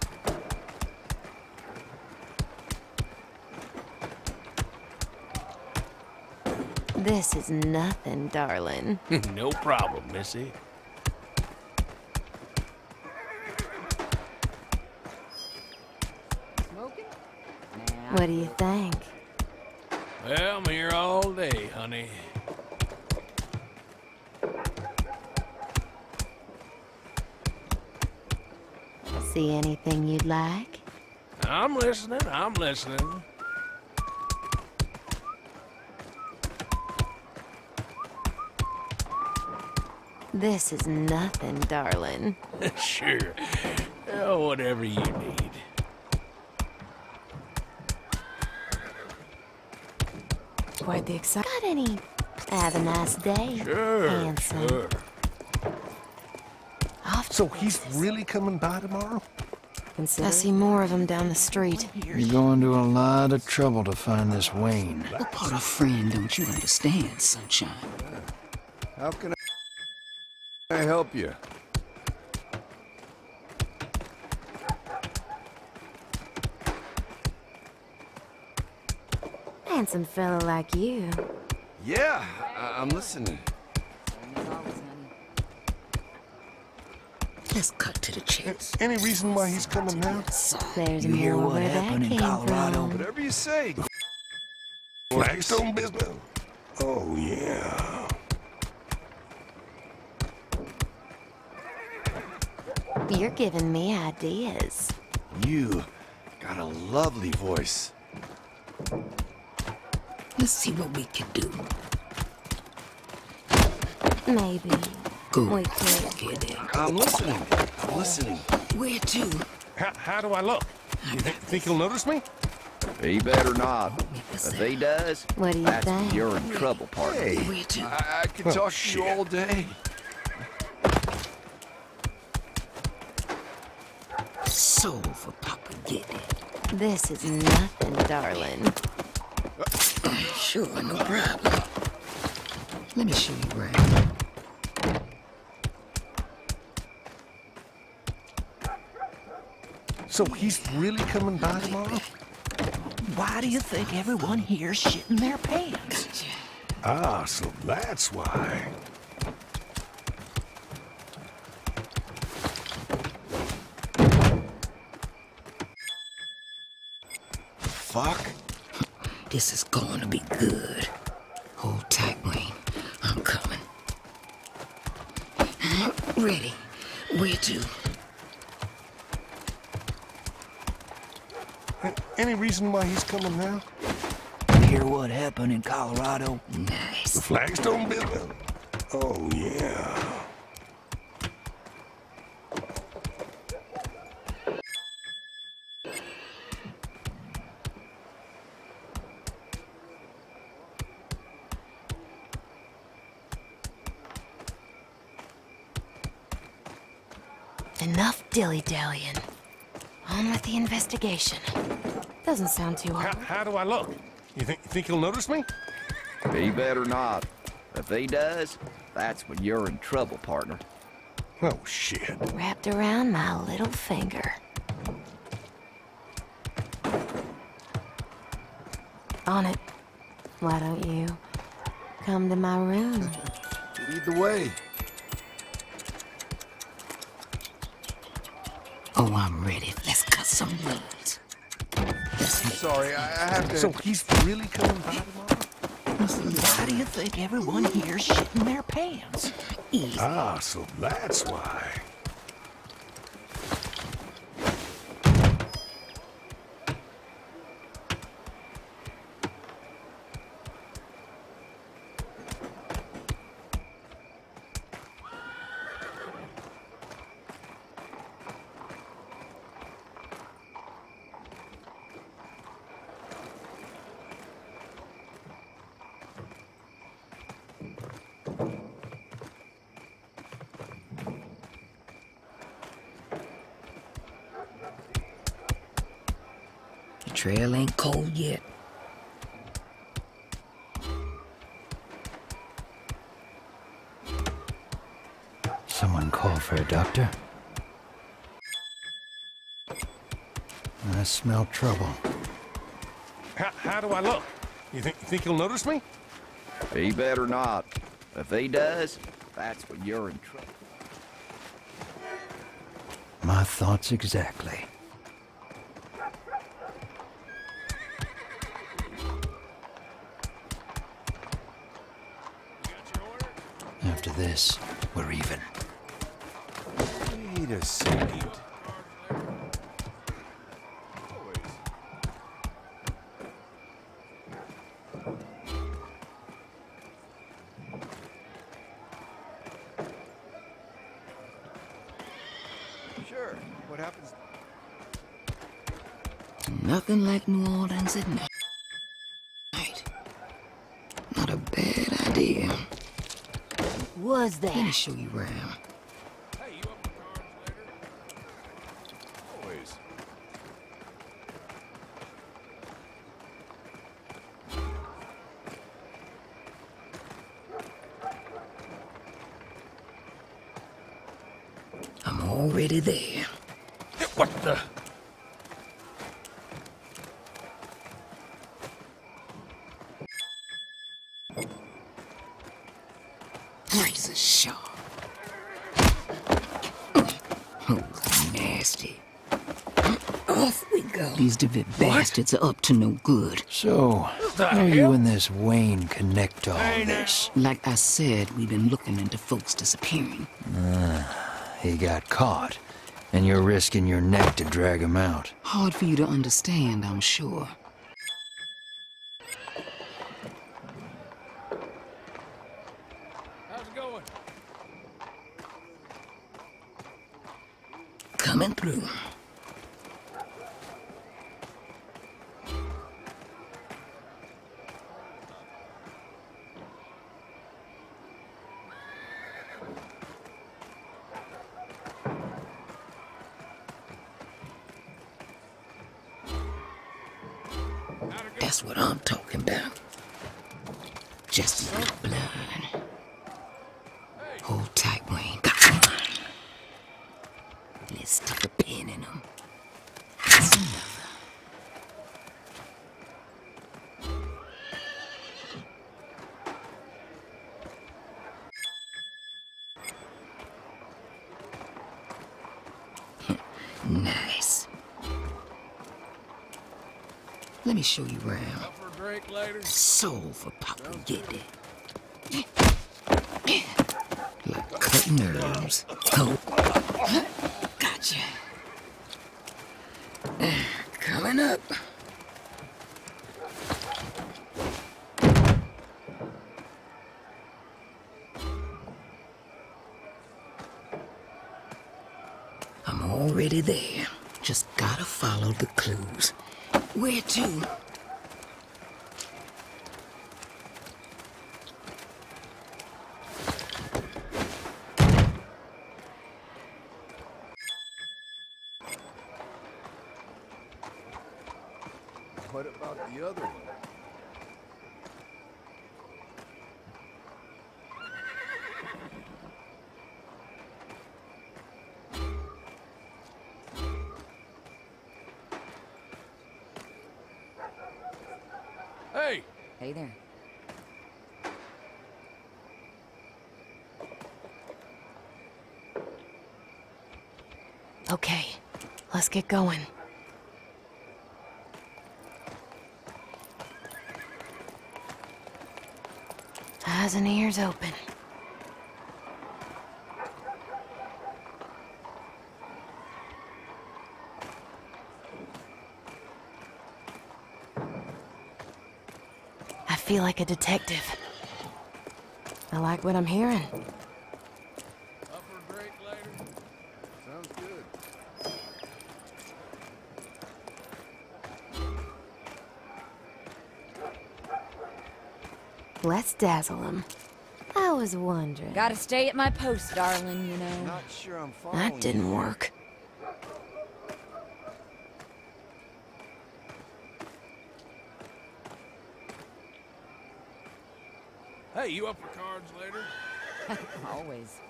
This is nothing, darling. <laughs> no problem, Missy. What do you think? Well, I'm here all day, honey. See anything you'd like? I'm listening, I'm listening. This is nothing, darling. <laughs> sure. Oh, whatever you need. Quite the excitement. Got any? Have a nice day. Sure, Handsome. sure. So he's really coming by tomorrow? I see more of them down the street. You're going to a lot of trouble to find this Wayne. What part of friend don't you understand, Sunshine? How can I help you? Handsome fella like you. Yeah, I- I'm listening. Let's cut to the chase. Any reason why he's coming now? There's You hear what where happened in Colorado? from. Whatever you say. Flagstone business? Oh, yeah. You're giving me ideas. You got a lovely voice. Let's see what we can do. Maybe Good. we could. Get it. I'm listening. I'm listening. Where to? How, how do I look? You think, think he'll notice me? He better not. If he does, What do you that's think? you're in trouble, partner. Hey, Where to? I, I could Oh, talk to you all day. Soul for Papa Get it. This is nothing, darling. Sure, no problem. Let me show you around. So he's really coming by tomorrow? Why do you think everyone here's shitting their pants? Ah, so that's why. This is gonna be good. Hold tight, Wayne. I'm coming. Uh, ready. Where to? Uh, any reason why he's coming now? Hear what happened in Colorado? Nice. The flagstone building? Oh, yeah. Enough dilly-dallying. On with the investigation. Doesn't sound too hard. How, how do I look? You think, you think he'll notice me? He better not. If he does, that's when you're in trouble, partner. Oh, shit. Wrapped around my little finger. On it. Why don't you come to my room? Lead the way. I'm ready. Let's cut some. I'm sorry, I, I have to. So he's really coming by tomorrow? Why do you think everyone here's shitting their pants? Ah, so that's why. Smell trouble. How, how do I look? You think, you think he'll notice me? He better not. If he does, that's when you're in trouble. My thoughts exactly. After this, we're even. Wait a second. New Orleans at night. Not a bad idea. Was that? Let me show you around. Always. I'm already there. What the? Razor sharp. Oh, nasty. Off we go. These DeVitt bastards are up to no good. So, how are you and this Wayne connect to all this? Like I said, we've been looking into folks disappearing. Ah, he got caught, and you're risking your neck to drag him out. Hard for you to understand, I'm sure. How's it going? Coming through. Let me show you around. Soul for Papa get it. Like cutting herbs. Oh. Gotcha. Hey! There. Okay, let's get going. Eyes and ears open. I feel like a detective. I like what I'm hearing. Upper break later? Sounds good. Let's dazzle him. I was wondering. Gotta stay at my post, darling, you know. Not sure I'm following That didn't work. Hey, you cards later? <laughs> Always.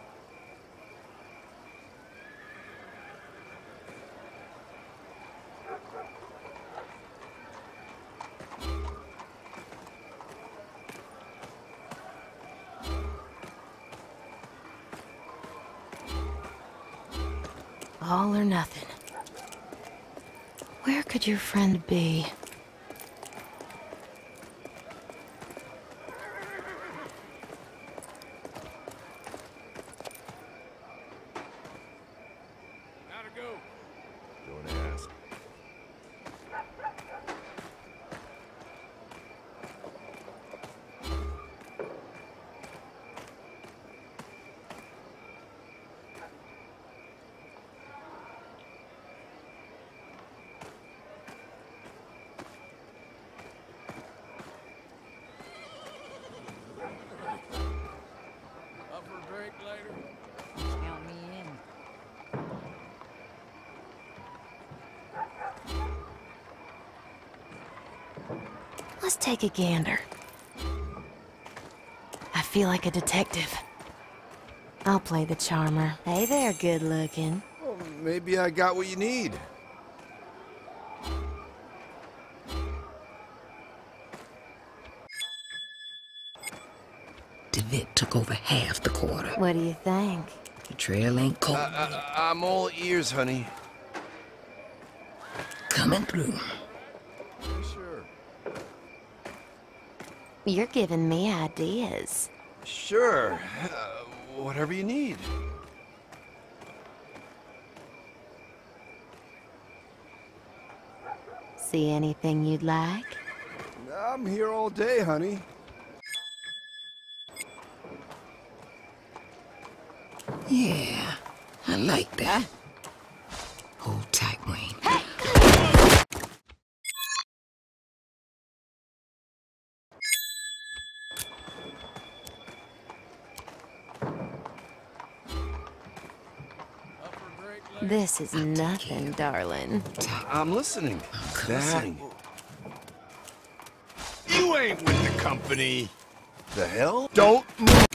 All or nothing. Where could your friend be? Later? Count me in. Let's take a gander. I feel like a detective. I'll play the charmer. Hey there, good looking. Well, maybe I got what you need. DeVitt took over half the quarter. What do you think? The trail ain't cold. I, am all ears, honey. Coming through. Sure. You're giving me ideas. Sure. Uh, whatever you need. See anything you'd like? I'm here all day, honey. Yeah, I like that. Hold tight, Wayne. This is nothing, darling. I'm listening. Dang. You ain't with the company. The hell? Don't move.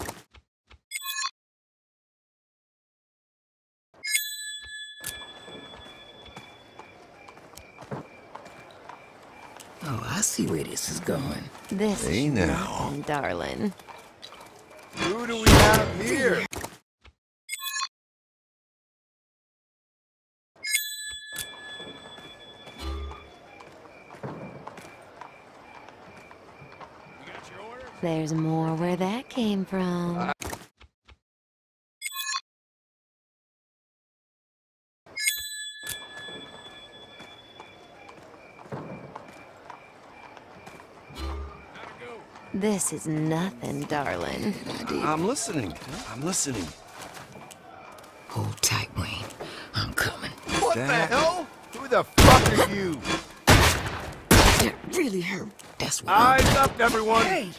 Oh, I see where this is going. This Hey, is now. nothing, darling. Who do we have here? There's more where that came from. This is nothing, darling. I'm listening. I'm listening. Hold tight, Wayne. I'm coming. What the hell? Who the fuck are you? That really hurt. That's what I'm- Eyes up, everyone! Hey!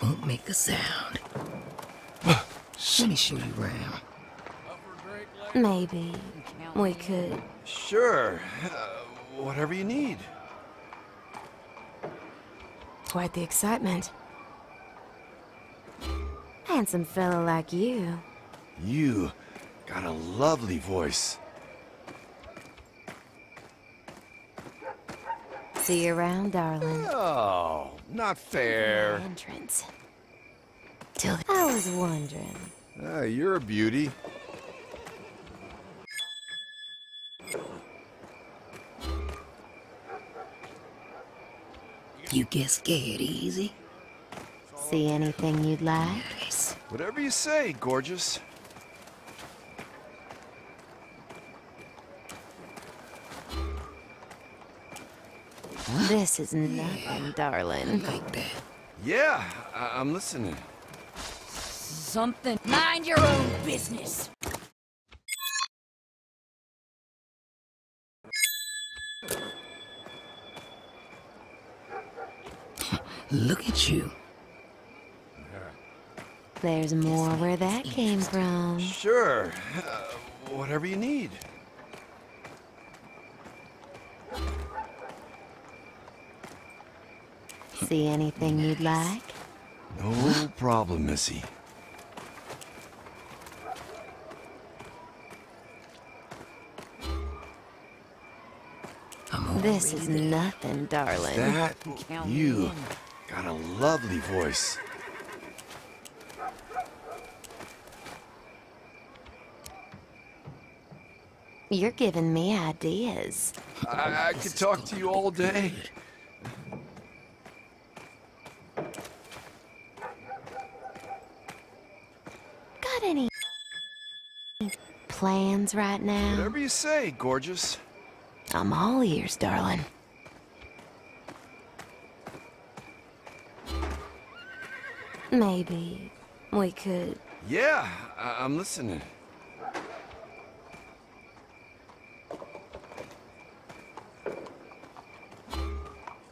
Won't make a sound. <sighs> Let me show you around. Maybe we could. Sure. Uh, whatever you need. Quite the excitement. Handsome fellow like you. You got a lovely voice. See you around, darling. Oh, not fair. Entrance. Till I was wondering. Ah, you're a beauty. You get scared easy? See anything you'd like? Whatever you say, gorgeous. This is nothing, darling. Like that. Yeah, I- I'm listening. Something. Mind your own business. Look at you. There's more where that came from. Sure. Uh, whatever you need. See anything you'd like? No problem, Missy. This is nothing, darling. That you got a lovely voice. You're giving me ideas. I, I could talk to you all day. Got any plans right now? Whatever you say, gorgeous. I'm all ears, darling. Maybe we could. Yeah, I- I'm listening.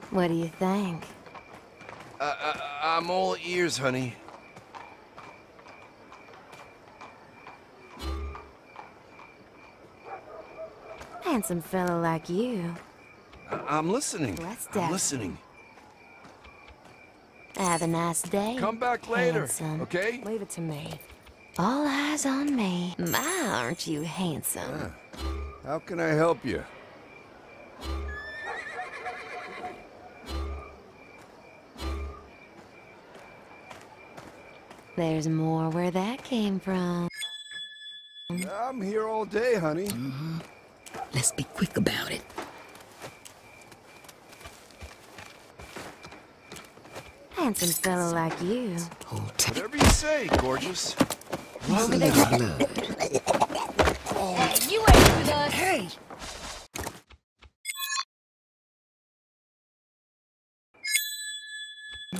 What do you think? Uh, uh, I'm all ears, honey. Handsome fellow like you. I- I'm listening. Let's I'm listening. Have a nice day. Come back later, handsome. okay? Leave it to me. All eyes on me. My, aren't you handsome? How can I help you? There's more where that came from. I'm here all day, honey. Mm-hmm. Let's be quick about it. Handsome fellow like you. Whatever you say, gorgeous. Over there. Blood. Hey, you ain't with us. Hey!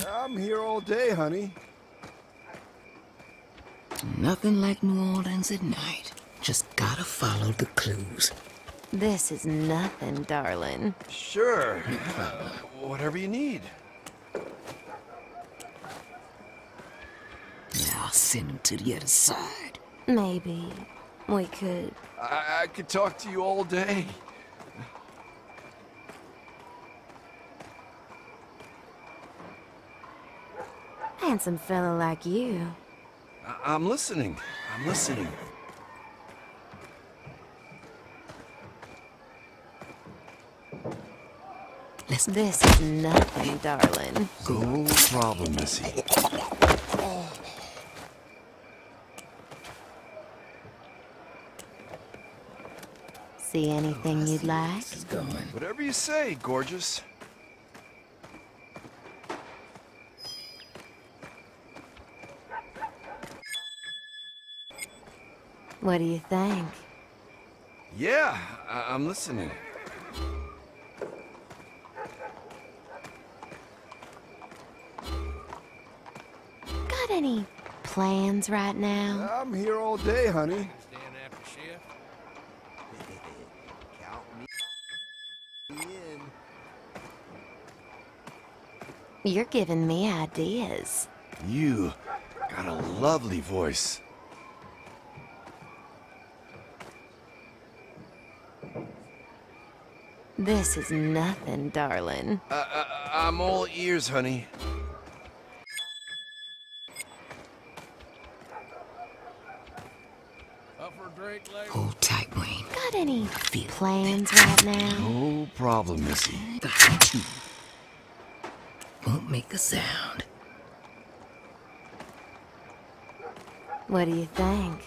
I'm here all day, honey. Nothing like New Orleans at night. Just gotta follow the clues. This is nothing, darling. Sure. Uh, whatever you need. Now I'll send him to the other side. Maybe we could. I, I could talk to you all day. Handsome fellow like you. I- I'm listening. I'm listening. This is nothing, darling. No problem, Missy. See anything you'd like? Whatever you say, gorgeous. What do you think? Yeah, I- I'm listening. Got any plans right now? I'm here all day, honey. Stand after shift? You're giving me ideas. You got a lovely voice. This is nothing, darling. Uh, uh, I'm all ears, honey. Up for a drink later? Hold tight, Wayne. Got any plans right now? No problem, Missy. Got you. Won't make a sound. What do you think?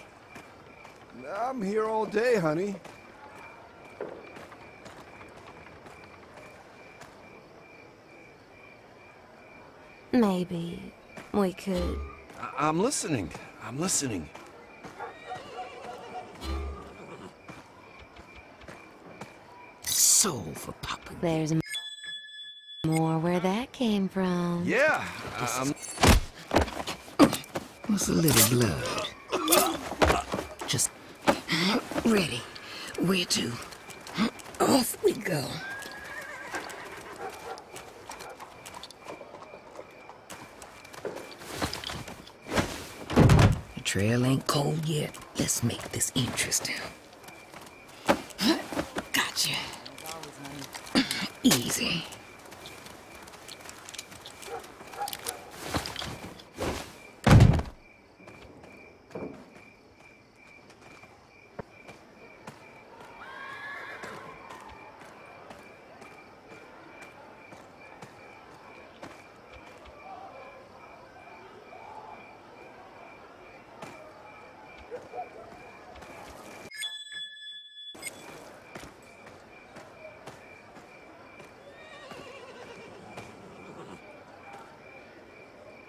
I'm here all day, honey. Maybe we could. I- I'm listening. I'm listening. Soul for Papa. There's more where that came from. Yeah, I- I'm. What's a little blood? Just ready. Where to? Off we go. The trail ain't cold yet. Let's make this interesting. Gotcha. <clears throat> Easy.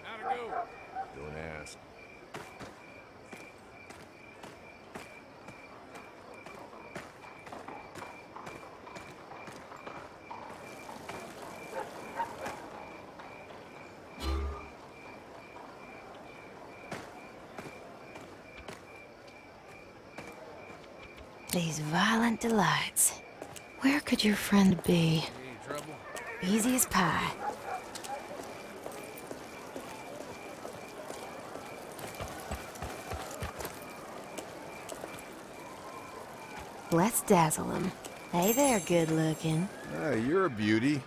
How'd it go? Don't ask. These violent delights. Where could your friend be? Easy as pie. Let's dazzle them. Hey there, good looking. Hey, you're a beauty.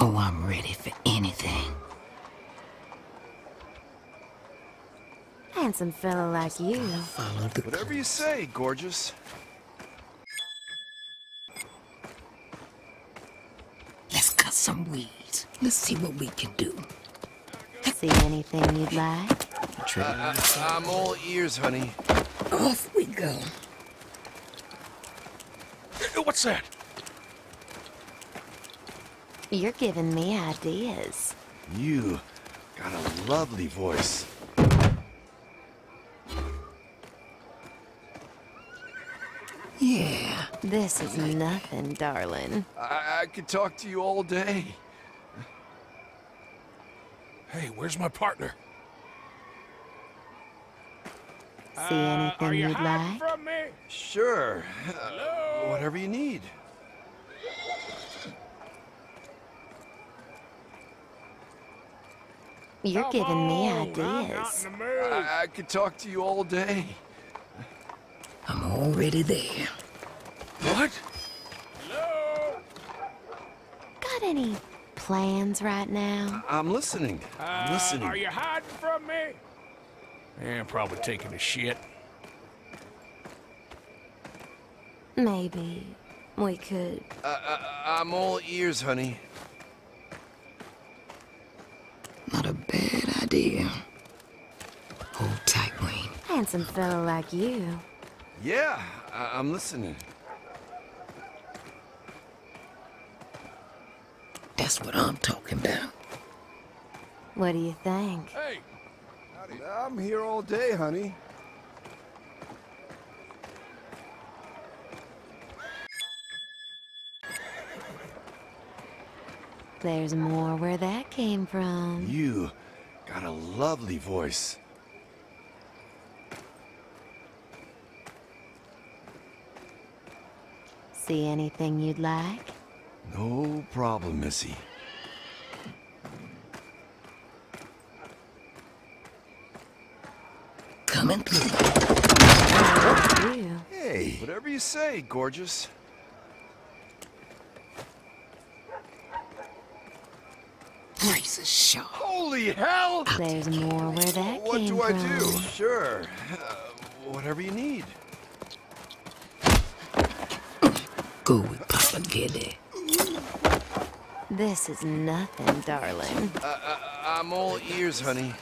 Oh, I'm ready for anything. Handsome fella like you. Whatever you say, gorgeous. Let's cut some weeds. Let's see what we can do. See anything you'd like? I- I- I'm all ears, honey. Off we go. What's that? You're giving me ideas. You got a lovely voice. Yeah. This is nothing, darling. I, I could talk to you all day. Hey, where's my partner? See anything are you you'd like? from me? Sure. Uh, whatever you need. You're Come giving me on, I'm ideas. in the mood. I, I could talk to you all day. I'm already there. What? Hello? Got any plans right now? I'm listening. I'm Uh, listening. Are you hiding from me? Yeah, probably taking a shit. Maybe we could. Uh, uh, I'm all ears, honey. Not a bad idea. Hold tight, Wayne. Handsome fella like you. Yeah, I am listening. That's what I'm talking about. What do you think? Hey! I'm here all day, honey. There's more where that came from. You got a lovely voice. See anything you'd like? No problem, Missy. Coming through. You. Hey, whatever you say, gorgeous. Brace is sharp. Holy hell! There's more where that What came do I do? Sure. Uh, whatever you need. Go with Papa Ghede. This is nothing, darling. Uh, uh, I'm all ears, honey.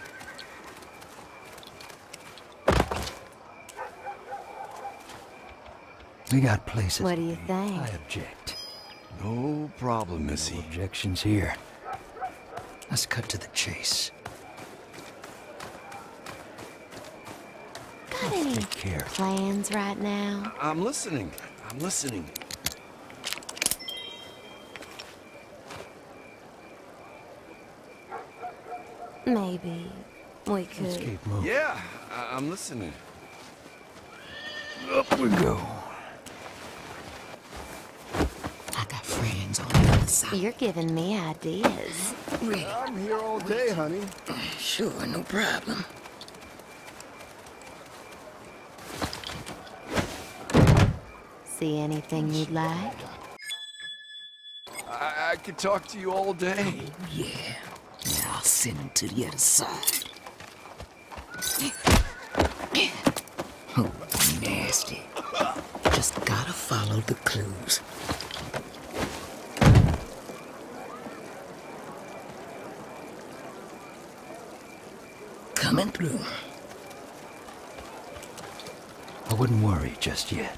We got places. What do you think? I object. No problem, Missy. Objections here. Let's cut to the chase. Got any care. plans right now? I'm listening. I'm listening. Maybe we could. Let's keep moving. Yeah, I- I'm listening. Up we go. I got friends on the other side. You're giving me ideas. Ready? I'm here all day, honey. Sure, no problem. See anything you'd like? I, I could talk to you all day. Yeah. Him to the other side. Oh, nasty. Just gotta follow the clues. Coming through. I wouldn't worry just yet.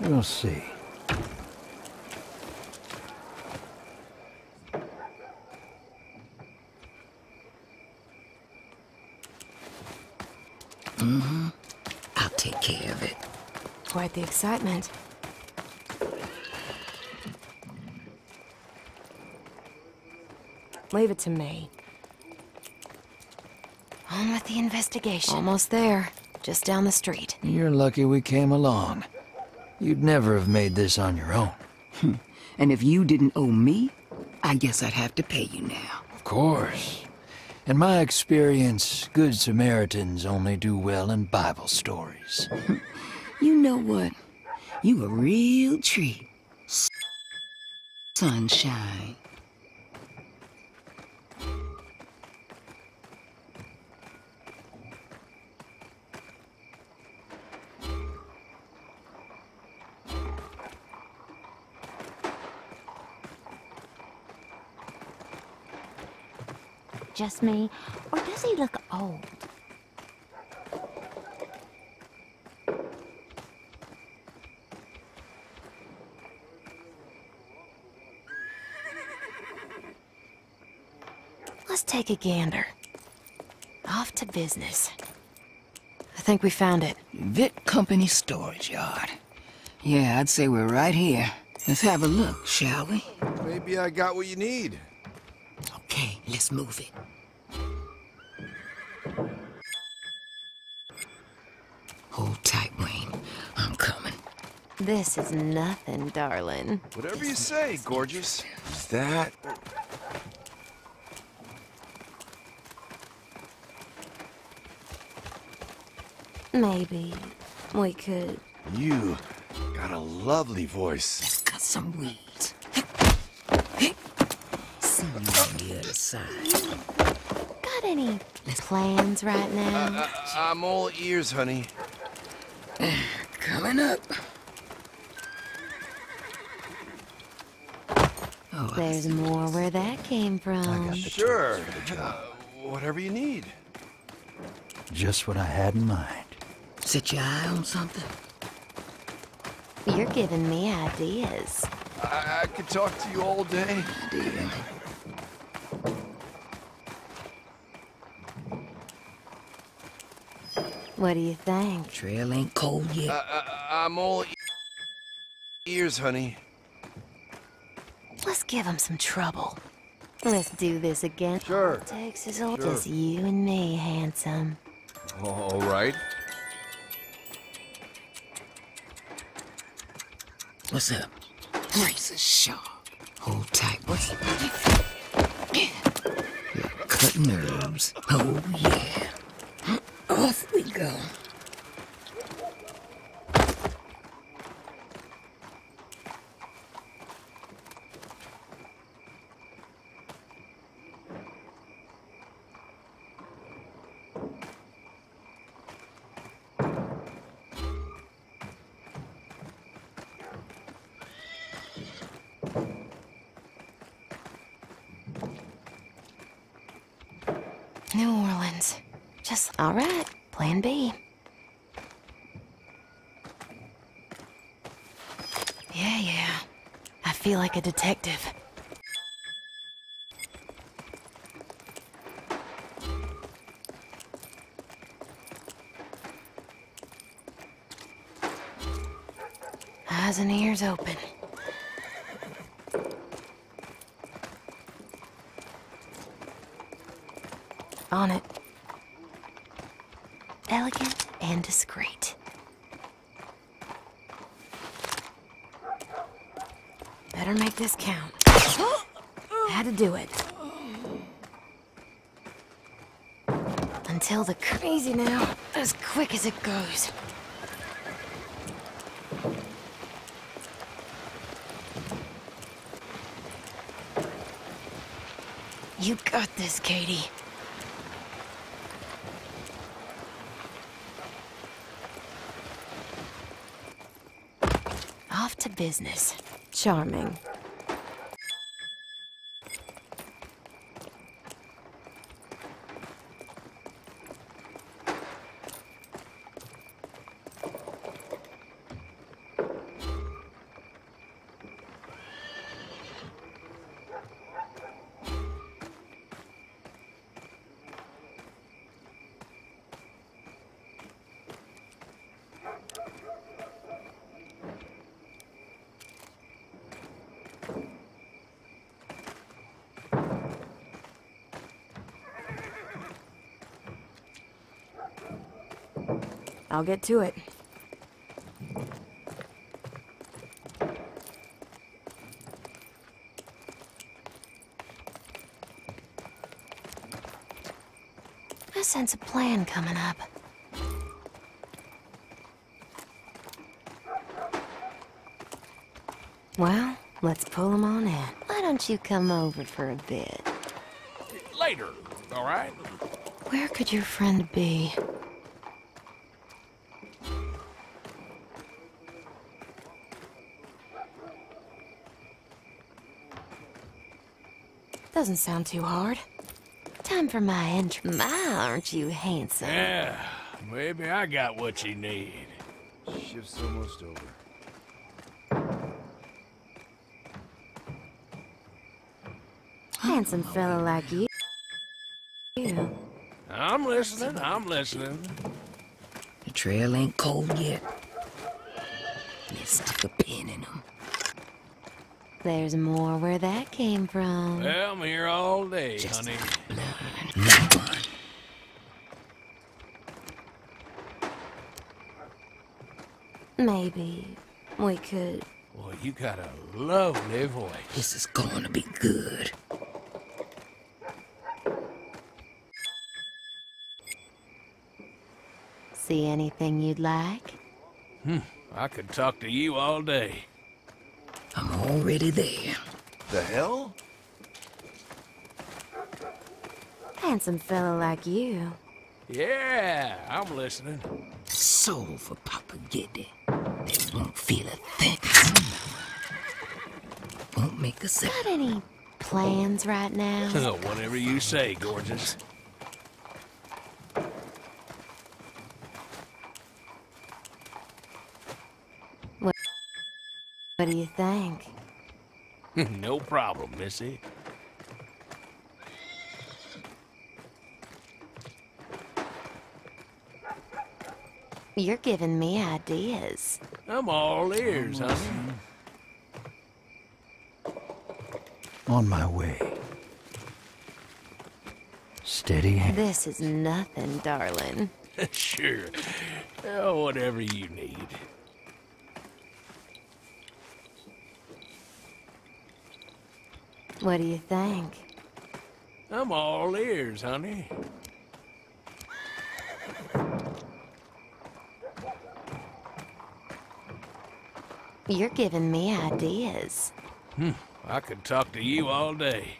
We'll see. Mm-hmm. I'll take care of it. Quite the excitement. Leave it to me. On with the investigation. Almost there. Just down the street. You're lucky we came along. You'd never have made this on your own. And if you didn't owe me, I guess I'd have to pay you now. Of course. In my experience, good Samaritans only do well in Bible stories. <laughs> You know what? You a real treat. Sunshine. Just me? Or does he look old? Let's take a gander. Off to business. I think we found it. Vit Company Storage Yard. Yeah, I'd say we're right here. Let's have a look, shall we? Maybe I got what you need. Okay, let's move it. This is nothing, darling. Whatever you say, gorgeous. Is that? Maybe we could. You got a lovely voice. Let's cut some weeds. See you on the other side. Got any plans right now? Uh, I'm all ears, honey. Coming up. There's more where that came from. Sure. Uh, whatever you need. Just what I had in mind. Set your eye on something? You're giving me ideas. I, I could talk to you all day. Dear. What do you think? Trail ain't cold yet. Uh, uh, I'm all ears, honey. Let's give him some trouble. Let's do this again. Sure. Takes as old Sure. as you and me, handsome. All right. What's up? Razor sharp. Hold tight. What's Your cut nerves. Oh, yeah. Off we go. New Orleans. Just all right. Plan B. Yeah, yeah. I feel like a detective. Eyes and ears open. On it. Elegant and discreet. Better make this count. Had to do it. Until the crazy now, as quick as it goes. You got this, Katie. Off to business. Charming. I'll get to it. I sense a plan coming up. Well, let's pull 'em on in. Why don't you come over for a bit? Later, all right? Where could your friend be? Doesn't sound too hard. Time for my entry. My, aren't you handsome? Yeah, maybe I got what you need. Shift's almost over. Handsome fella like you. Yeah. I'm listening, I'm listening. The trail ain't cold yet. Let's stick a pin in them. There's more where that came from. Well, I'm here all day, honey. Maybe we could. Well, you got a lovely voice. This is going to be good. See anything you'd like? Hmm, I could talk to you all day. I'm already there. The hell? Handsome fella like you. Yeah, I'm listening. Soul for Papa Ghede. They won't feel a thing. Won't make a sound. Got any plans right now? <laughs> Whatever you say, gorgeous. What, what do you think? <laughs> no problem, Missy. You're giving me ideas. I'm all ears, honey. On my way. Steady hand. This is nothing, darling. <laughs> sure. Oh, whatever you need. What do you think? I'm all ears, honey. You're giving me ideas. Hmm. I could talk to you all day.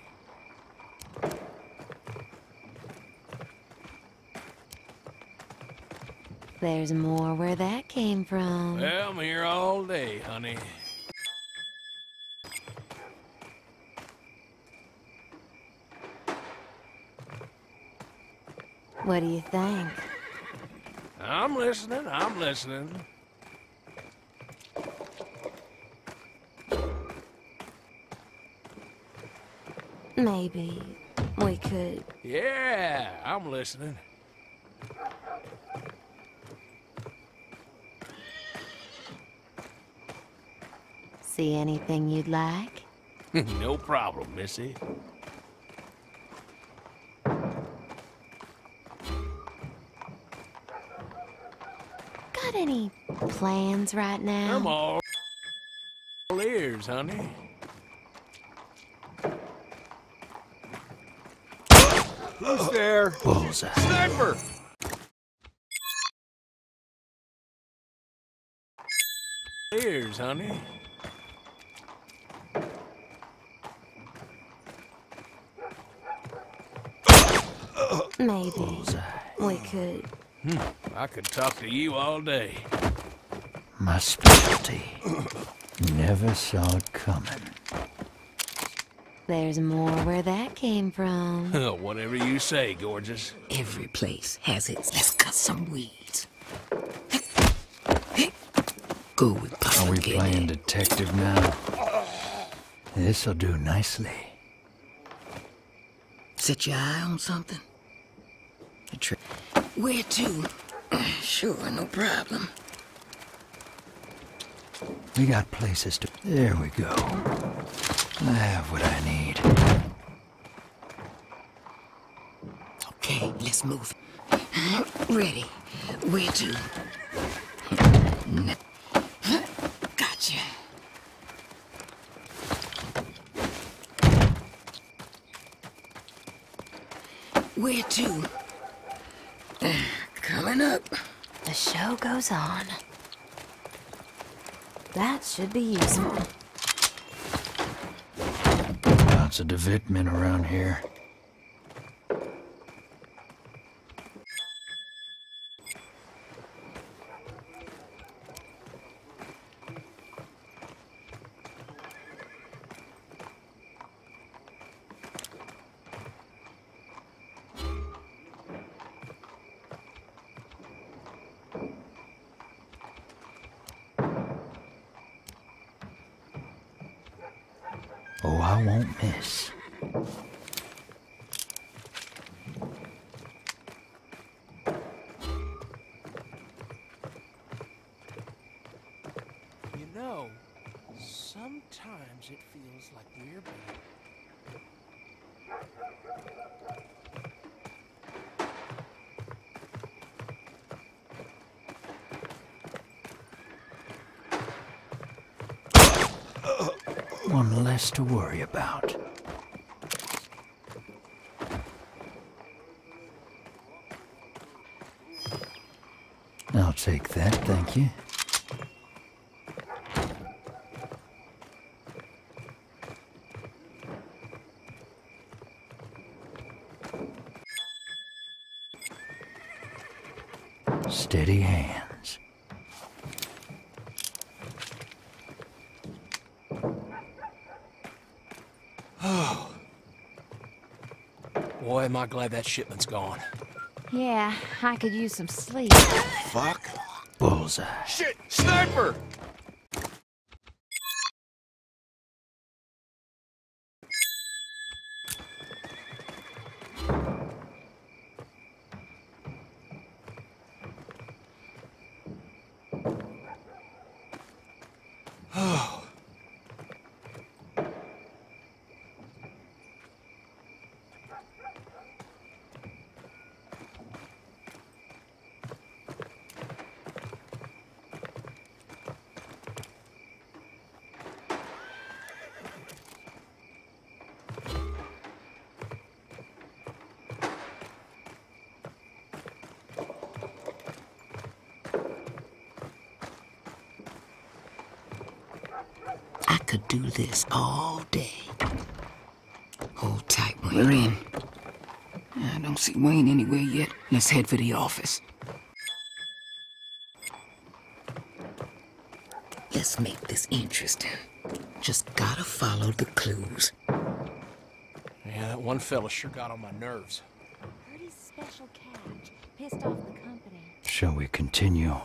There's more where that came from. Well, I'm here all day, honey. What do you think? I'm listening, I'm listening. Maybe we could. Yeah, I'm listening. See anything you'd like? <laughs> no problem, Missy. Any plans right now? I'm all ears, honey. Who's there? Bullseye. Sniper! Ears, honey. Maybe we could. Hmm. I could talk to you all day. My specialty. <coughs> Never saw it coming. There's more where that came from. <laughs> Whatever you say, gorgeous. Every place has its. Let's cut some weeds. <coughs> Go with Are we playing detective now? This'll do nicely. Set your eye on something? A tri- Where to? <clears throat> Sure, no problem. We got places to. There we go. I have what I need. Okay, let's move. <clears throat> Ready. Where to? <clears throat> Gotcha. Where to? Coming up. The show goes on. That should be useful. Lots of DeVitt men around here. Feels like we're being One less to worry about. I'll take that, thank you. Steady hands. Oh. Boy, am I glad that shipment's gone. Yeah, I could use some sleep. Fuck. Bullseye. Shit! Sniper! Do this all day. Hold tight, Wayne. We're in. I don't see Wayne anywhere yet. Let's head for the office. Let's make this interesting. Just gotta follow the clues. Yeah, that one fella sure got on my nerves. Heard he's special catch. Pissed off the company. Shall we continue?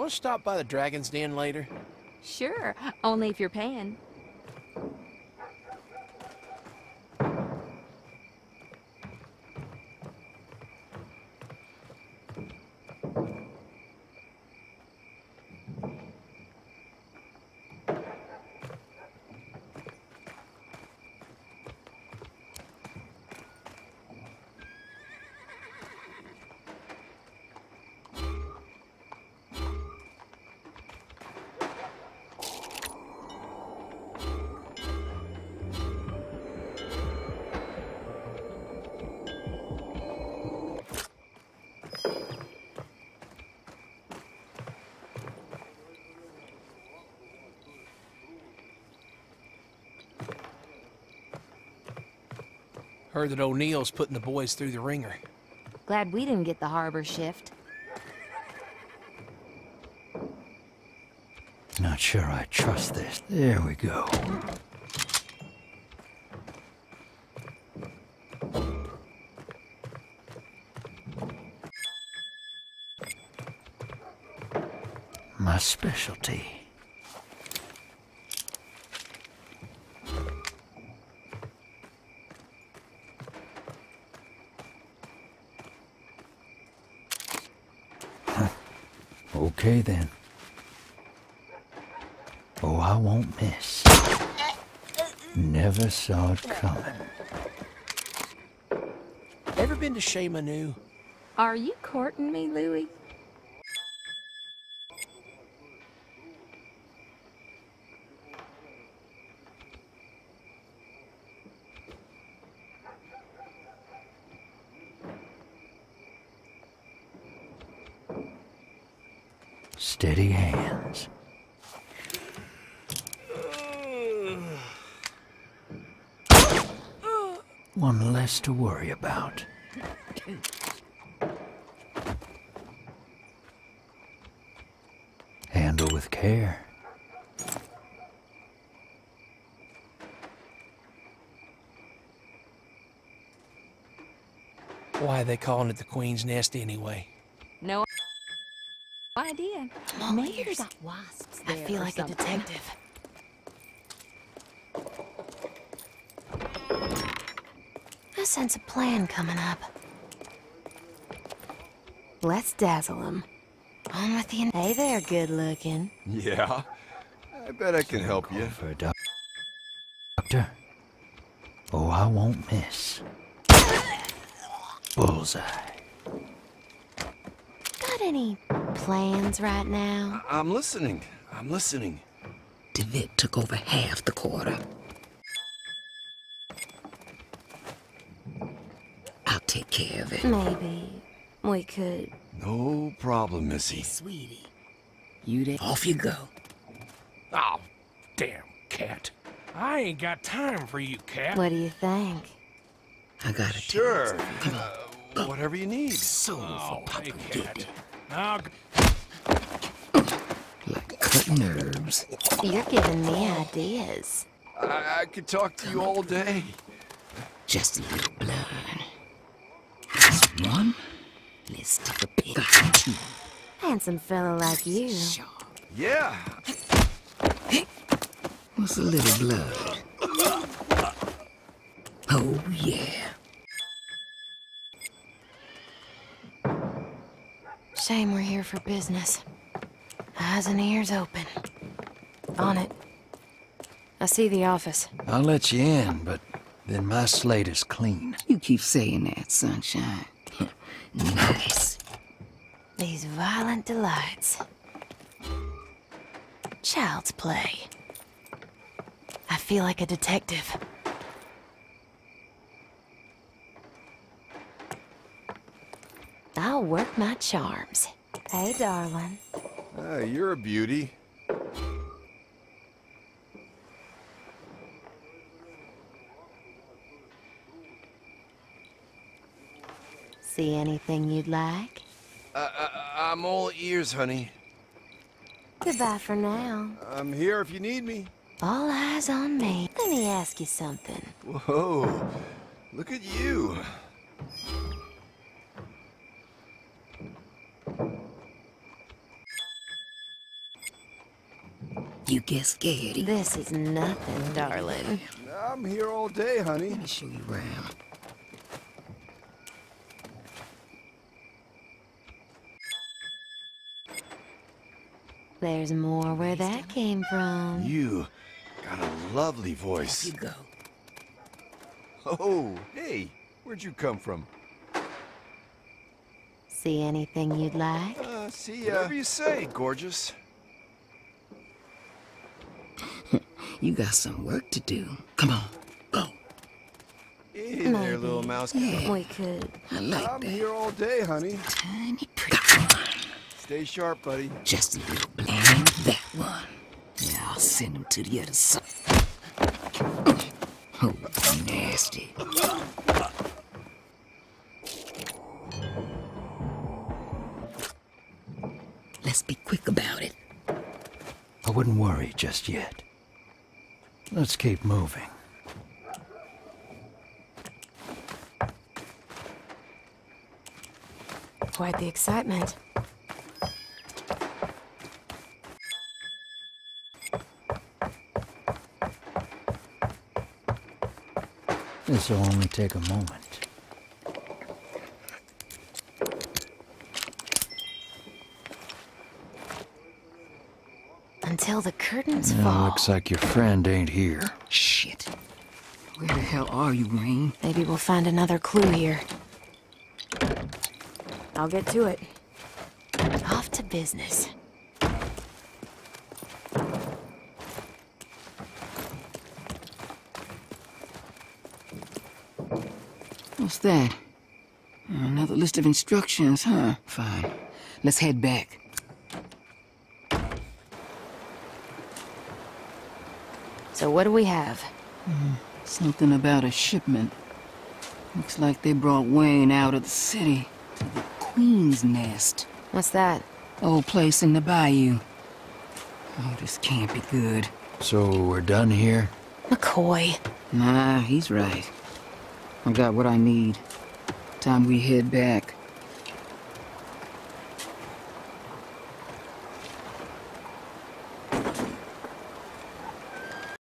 Want to stop by the Dragon's Den later? Sure, only if you're paying. Heard that O'Neill's putting the boys through the ringer. Glad we didn't get the harbor shift. Not sure I trust this. There we go. My specialty. Okay then. Oh, I won't miss. Never saw it coming. Ever been to Chez Manu? Are you courting me, Louis? Steady hands. One to worry about. Handle with care. Why are they calling it the Queen's Nest anyway? No idea. Maybe there's wasps I feel or like a detective. Sense a plan coming up. Let's dazzle him. On with the... Hey there, good looking. Yeah? I bet I can help you. For a doc- doctor? Oh, I won't miss. Bullseye. Got any plans right now? I'm listening. I'm listening. DeVitt took over half the quarter. I'll take care of it. Maybe we could. No problem, Missy. Sweetie, you there? Off you go. Oh, damn, cat. I ain't got time for you, cat. What do you think? I got a Sure. Come on. Uh, whatever you need. So Oh, for hey, Papa cat. Good. Now, Like cutting herbs. You're giving me ideas. I, I could talk to you all day. Just a little blood. That's one. Let's take a pic. Got two. Handsome fella like you. Yeah. What's a little blood? Oh, yeah. Shame we're here for business. Eyes and ears open. On it. I see the office. I'll let you in, but then my slate is clean. You keep saying that, sunshine. Nice. These violent delights. Child's play. I feel like a detective. I'll work my charms. Hey, darling. Ah, you're a beauty. See anything you'd like? Uh, uh, I'm all ears, honey. Goodbye for now. I'm here if you need me. All eyes on me. Let me ask you something. Whoa. Look at you. You get scared. This is nothing, darling. I'm here all day, honey. Let me show you around. There's more where that came from. You got a lovely voice. You go. Oh, hey. Where'd you come from? See anything you'd like? Uh, see ya. Whatever you say, gorgeous. <laughs> You got some work to do. Come on, go. Hey there, little mouse. We could. I like I'm that. here all day, honey. Tiny pretty. Stay sharp, buddy. Just a little blame that one. Yeah, I'll send him to the other side. Oh, nasty. Let's be quick about it. I wouldn't worry just yet. Let's keep moving. Quite the excitement. This'll only take a moment. Until the curtains Now, fall. looks like your friend ain't here. Shit. Where the hell are you, Wayne? Maybe we'll find another clue here. I'll get to it. Off to business. What's that? Oh, another list of instructions, huh? Fine. Let's head back. So what do we have? Hmm, something about a shipment. Looks like they brought Wayne out of the city to the Queen's Nest. What's that? Old place in the bayou. Oh, this can't be good. So we're done here? McCoy. Nah, he's right. I got what I need. Time we head back.